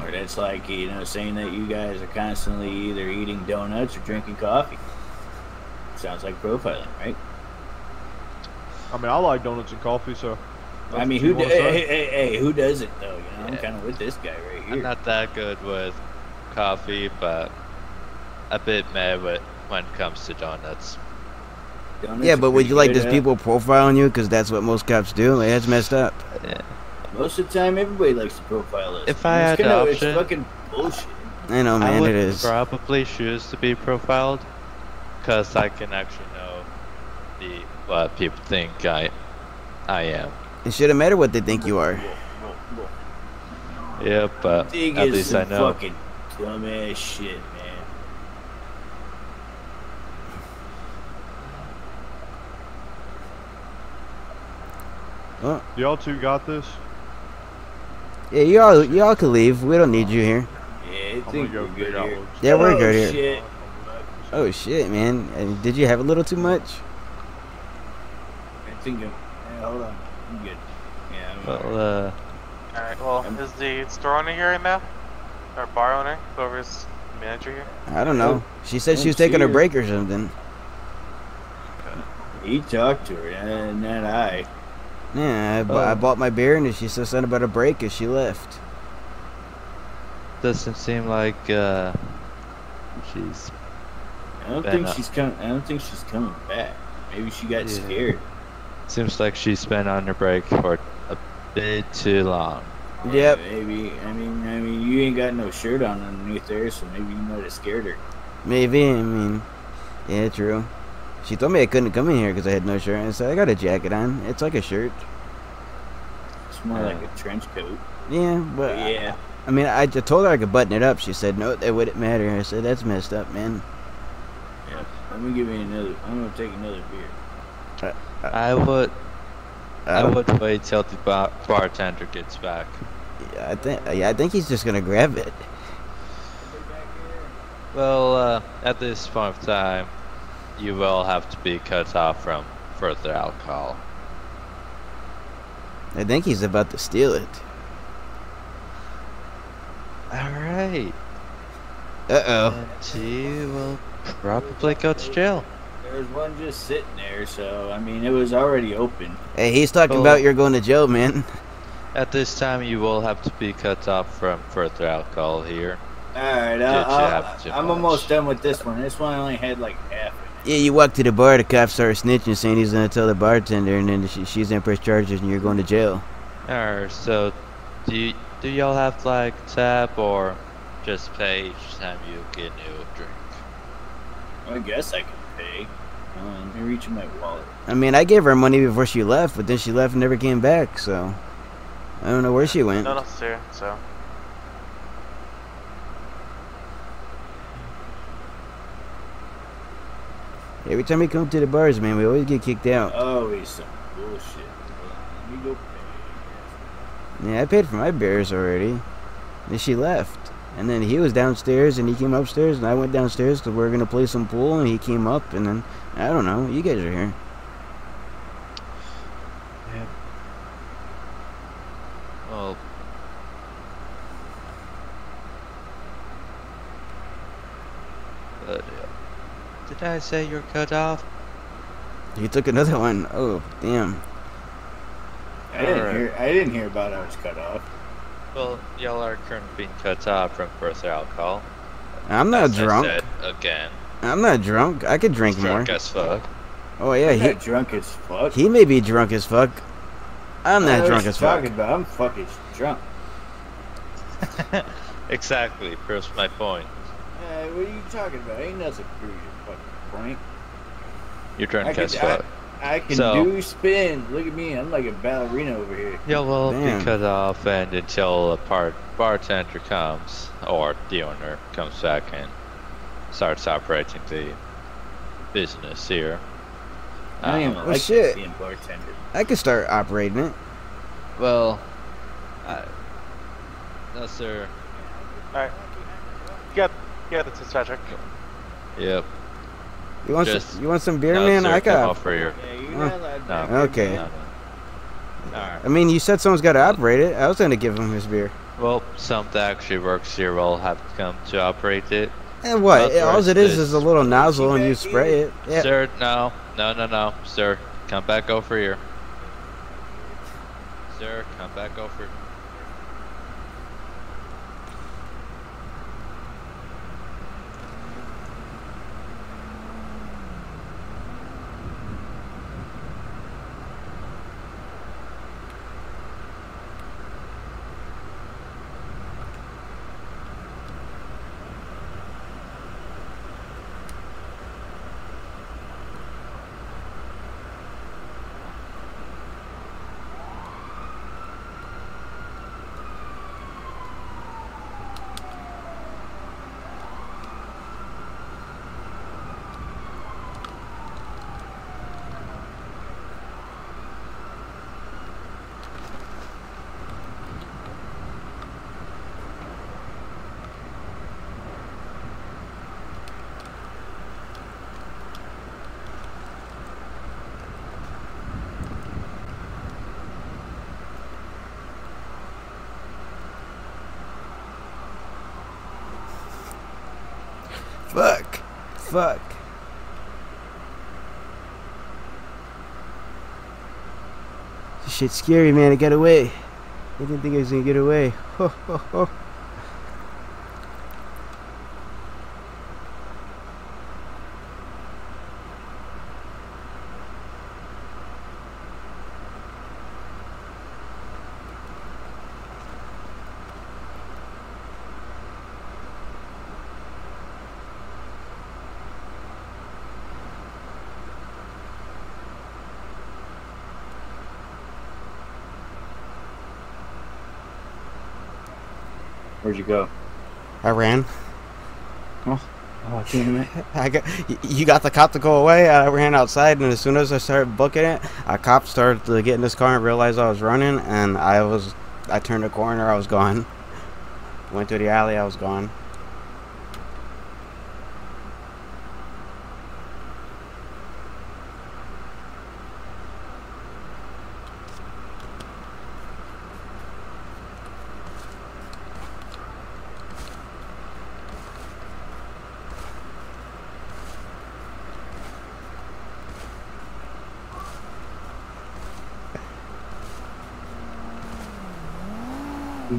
Or that's like, you know, saying that you guys are constantly either eating donuts or drinking coffee. Sounds like profiling, right? I mean, I like donuts and coffee, so. I mean, who wanna hey, hey, hey, hey, who does it though? You know, I'm kind of with this guy right here. I'm not that good with coffee, but a bit mad with when it comes to donuts. Donuts Yeah, but would you like good, these huh? people profiling you? Because that's what most cops do. Like, that's messed up. Yeah. Most of the time, everybody likes to profile us. If I it's had the kinda- option- it's fucking bullshit. I know, I man, would it is. probably choose to be profiled, cause I can actually know the what people think I I am. It shouldn't matter what they think you are. Yeah, but Think at least I know. fucking dumbass shit, man. Oh, Y'all two got this? yeah, you all, you all could leave. We don't need you here. Yeah, I think gonna we're good here. Yeah, we're oh, good here. Shit. Oh shit, man! And did you have a little too much? I think I'm. Yeah, hold on. I'm good. Yeah. I'm Well, alright. uh, alright, well, is the store owner here right now? Or bar owner? Whoever's manager here? I don't know. She said she was taking see her her. break or something. he talked to her, and not I. Yeah, I, bu- I Oh. bought my beer and she said something about a break and she left. doesn't seem like uh, she's I don't think up. she's coming. I don't think she's coming back. Maybe she got Yeah. scared. Seems like she's been on her break for a bit too long. Yep. Yeah, maybe. I mean, I mean, you ain't got no shirt on underneath there, so maybe you might have scared her. Maybe. I mean, yeah, true. She told me I couldn't come in here because I had no shirt. I said I got a jacket on. It's like a shirt. It's more like uh. a trench coat. Yeah, but But yeah. I mean, I just told her I could button it up. She said no, that wouldn't matter. I said that's messed up, man. Yeah. Let me give you another. I'm gonna take another beer. Uh, I would I don't- would wait till the bar- bartender gets back. I think. Yeah, I think he's just gonna grab it. Well, uh, at this point of time, you will have to be cut off from further alcohol. I think he's about to steal it. Alright. Uh oh. And he will probably go to jail. There was one just sitting there, so I mean, it was already open. Hey, he's talking Oh. about you're going to jail, man. At this time, you will have to be cut off from further alcohol here. All right, Did you I'll, have too I'm almost done with this one. This one only had like half Yeah, you walk to the bar, the cop starts snitching, saying he's gonna tell the bartender, and then she, she's gonna press charges, and you're going to jail. Alright, so do you, do y'all have like tap or just pay each time you get a new drink? I guess I can pay. Uh, let me reach in my wallet. I mean, I gave her money before she left, but then she left and never came back, so I don't know where she went. No, no, sir. So. Every time we come to the bars, man, we always get kicked out. Always some bullshit. Let me go pay. Yeah, I paid for my beers already. Then she left. And then he was downstairs and he came upstairs and I went downstairs because we were going to play some pool and he came up and then, I don't know, you guys are here. Well, but, uh, did I say you're cut off? You took another one. Oh, damn. I didn't Alright. hear. I didn't hear about I was cut off. Well, y'all are currently being cut off from further alcohol. I'm not As I drunk. said again. I'm not drunk. I could drink more. Drunk as fuck. Oh, yeah, I'm he, drunk as fuck. he may be drunk as fuck. I'm I not drunk as fuck. Talking about. I'm fucking drunk. exactly, proves my point. Uh, what are you talking about? Ain't nothing to prove your fucking point. You're drunk I as can, I, fuck. I can So- do spins. Look at me. I'm like a ballerina over here. Yeah, well, will Damn. be cut off and until a part bartender comes or the owner comes back and starts operating the business here. I don't even Um, Oh, like shit. being bartender. I could start operating it. well, I, no sir. Alright. You got, you got the dispatcher. Yep. You want Just- some, you want some beer, no, man? sir, I come got. over here. Yeah, you're Huh. not allowed to No. Okay. No, no. I mean, you said someone's got to operate it. I was gonna give him his beer. Well, some that actually works here will have to come to operate it. And what? But eh, All it is is- is a little nozzle, and you spray it. Yeah. Sir, no, no, no, no, sir, come back over here. Sir, come back over. Fuck. Fuck. This shit's scary, man. I got away. I didn't think I was gonna get away. Ho, ho, ho. Where'd you go? I ran. Oh, oh damn it. I got you got the cop to go away. I ran outside, and as soon as I started booking it, a cop started to get in this car and realized I was running, and I was I turned a corner. I was gone. Went through the alley. I was gone.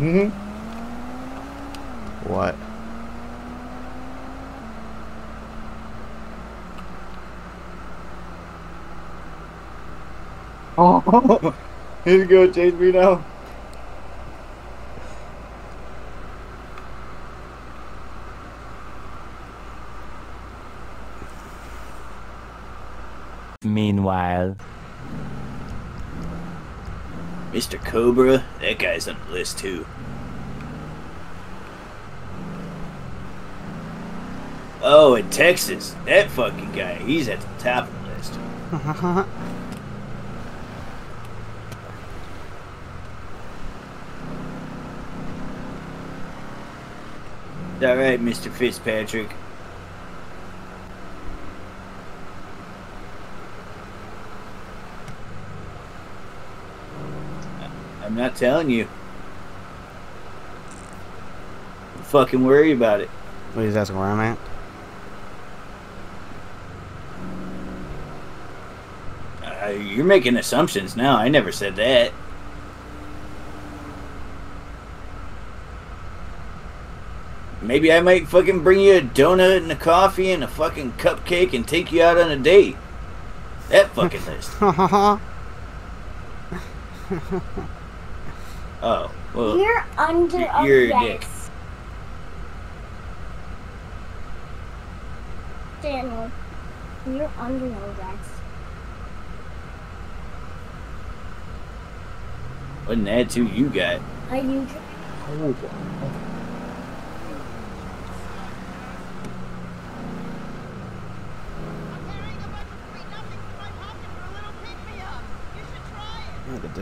Mm-hmm. What? Oh, here you go, chase me now. Meanwhile. Mr. Cobra, that guy's on the list too. Oh, in Texas, that fucking guy, he's at the top of the list. All right, Mr. Fitzpatrick. Not telling you. Don't fucking worry about it. What is asking where I'm at? Uh, you're making assumptions now. I never said that. Maybe I might fucking bring you a donut and a coffee and a fucking cupcake and take you out on a date. That fucking list. Oh, well. You're under you're a dick. arrest. Daniel, you're under arrest. What an attitude you got. Are you? Yeah,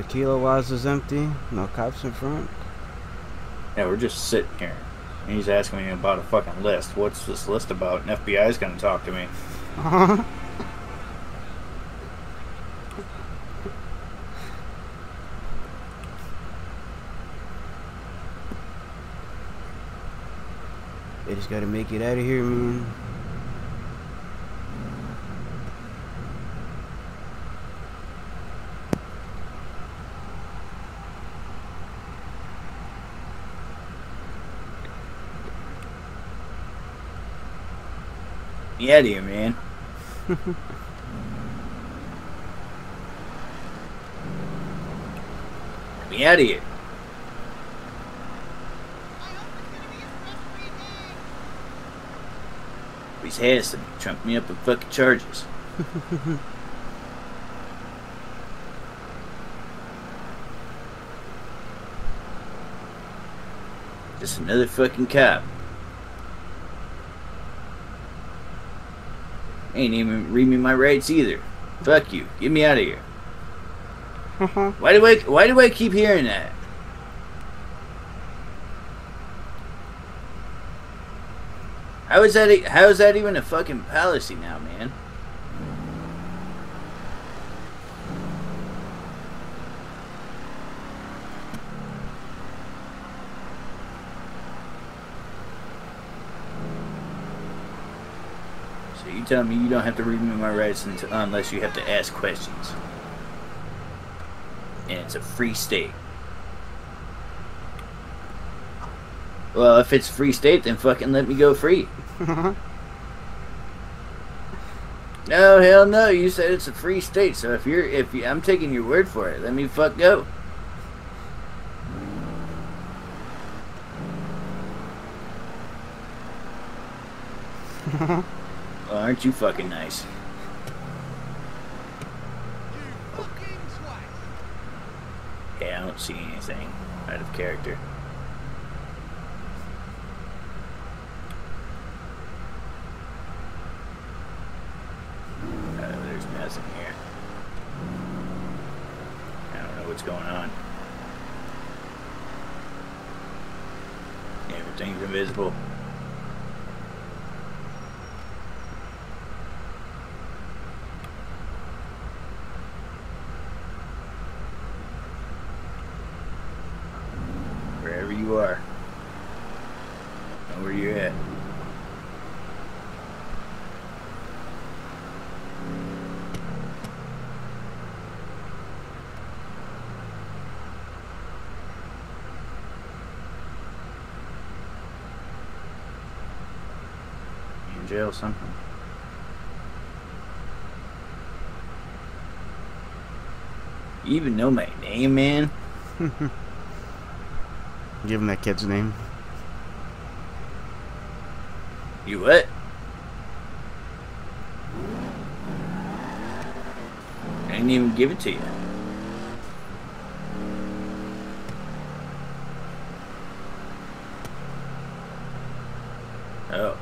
the was is empty. No cops in front. Yeah, we're just sitting here. And he's asking me about a fucking list. What's this list about? And FBI's gonna talk to me. Uh-huh. They just gotta make it out of here, man. Get here, man. Get me out of here. He's has to trump me up with fucking charges. Just another fucking cop. Ain't even read me my rights either. Fuck you. Get me out of here. Uh-huh. why do I why do I keep hearing that? How is that how is that even a fucking policy now, man? Tell me you don't have to read me my rights unless you have to ask questions. And it's a free state. Well, if it's free state, then fucking let me go free. No, hell no. You said it's a free state, so if you're if you, I'm taking your word for it, let me fuck go. Aren't you fucking nice? Yeah, I don't see anything out of character. Uh, there's nothing here. I don't know what's going on. Everything's invisible. Wherever you are. Know where you're at. You in jail or something? You even know my name, man? Give him that kid's name. You what? I didn't even give it to you. Oh.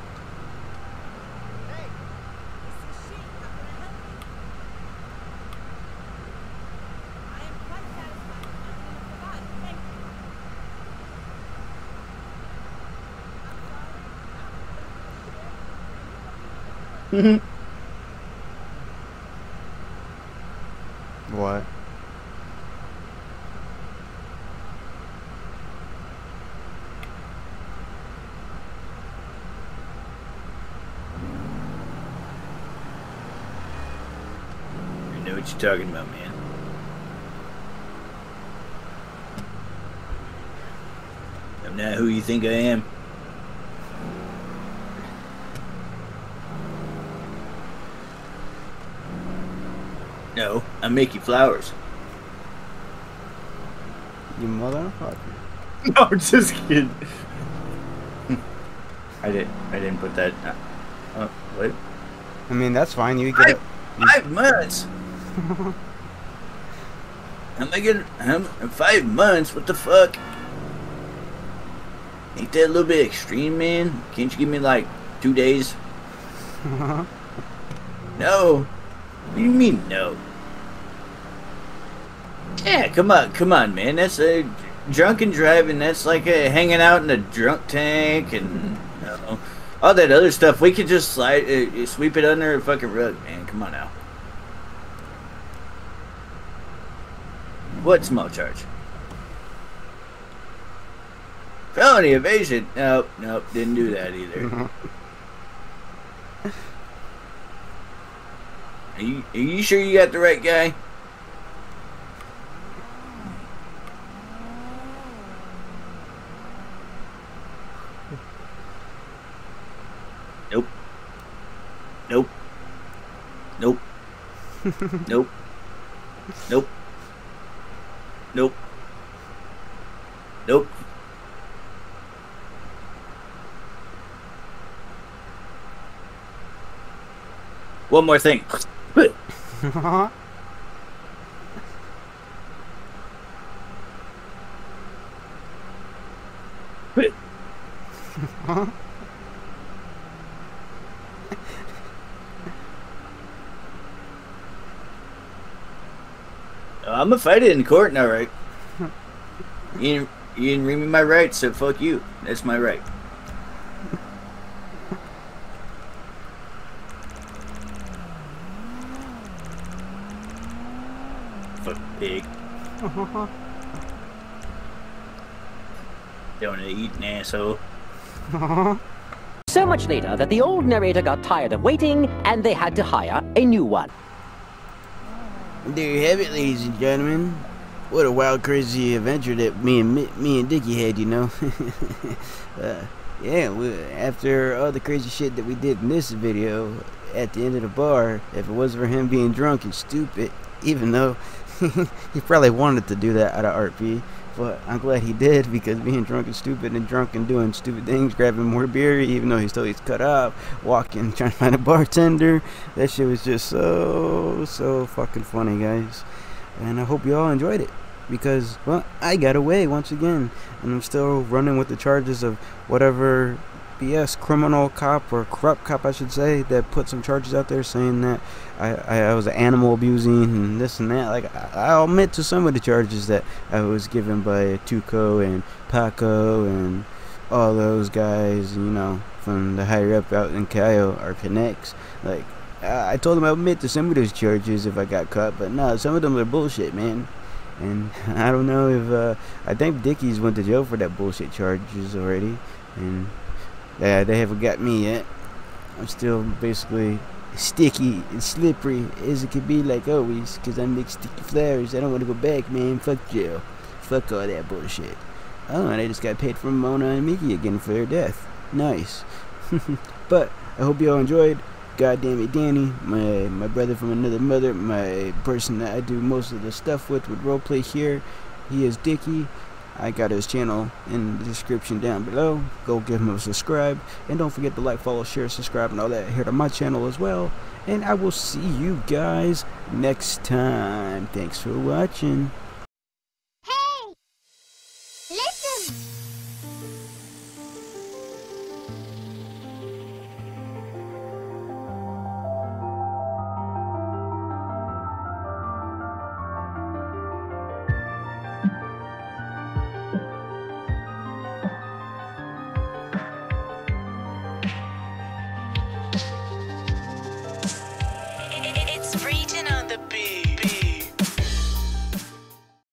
What? I know what you're talking about, man. I'm not who you think I am. No, I make you flowers. You motherfucker. No, I'm just kidding. I did. I didn't put that. Uh, uh, what? I mean, that's fine. You get it. Five months. I'm making I'm, five months. What the fuck? Ain't that a little bit extreme, man? Can't you give me like two days? No. What do you mean no? Yeah, come on, come on, man. That's a drunken driving. That's like a hanging out in a drunk tank and you know, all that other stuff. We could just slide, uh, sweep it under a fucking rug, man. Come on now. What small charge? Felony evasion? Nope, nope, didn't do that either. Are you, are you sure you got the right guy? Nope. Nope. Nope. Nope. Nope. Nope. Nope. One more thing. I'm gonna fight it in court, all right. You didn't, you didn't read me my rights, so fuck you. That's my right. Fuck pig. Don't eat an asshole. So much later that the old narrator got tired of waiting and they had to hire a new one. There you have it, ladies and gentlemen. What a wild, crazy adventure that me and me, and Dickie had, you know. uh, yeah, we, after all the crazy shit that we did in this video, at the end of the bar, if it wasn't for him being drunk and stupid, even though he probably wanted to do that out of RP, but I'm glad he did because being drunk and stupid and drunk and doing stupid things, grabbing more beer, even though he's still he's cut up, walking, trying to find a bartender, that shit was just so, so fucking funny, guys. And I hope you all enjoyed it because, well, I got away once again, and I'm still running with the charges of whatever BS criminal cop or corrupt cop, I should say, that put some charges out there saying that I, I, was animal abusing and this and that. Like, I, I'll admit to some of the charges that I was given by Tuco and Paco and all those guys, you know, from the higher up out in Cayo, our connects. Like, I, I told them I'll admit to some of those charges if I got caught, but no, some of them are bullshit, man. And I don't know if, uh, I think Dickies went to jail for that bullshit charges already. And yeah, they haven't got me yet. I'm still basically sticky and slippery as it could be like always because I make sticky flowers. I don't want to go back, man. Fuck jail. Fuck all that bullshit. Oh, and I just got paid from Mona and Mickey again for their death. Nice. but I hope you all enjoyed. goddamn it, Danny, my my brother from another mother, my person that I do most of the stuff with with roleplay here. He is Dicky. I got his channel in the description down below. Go give him a subscribe. And don't forget to like, follow, share, subscribe, and all that here to my channel as well. And I will see you guys next time. Thanks for watching.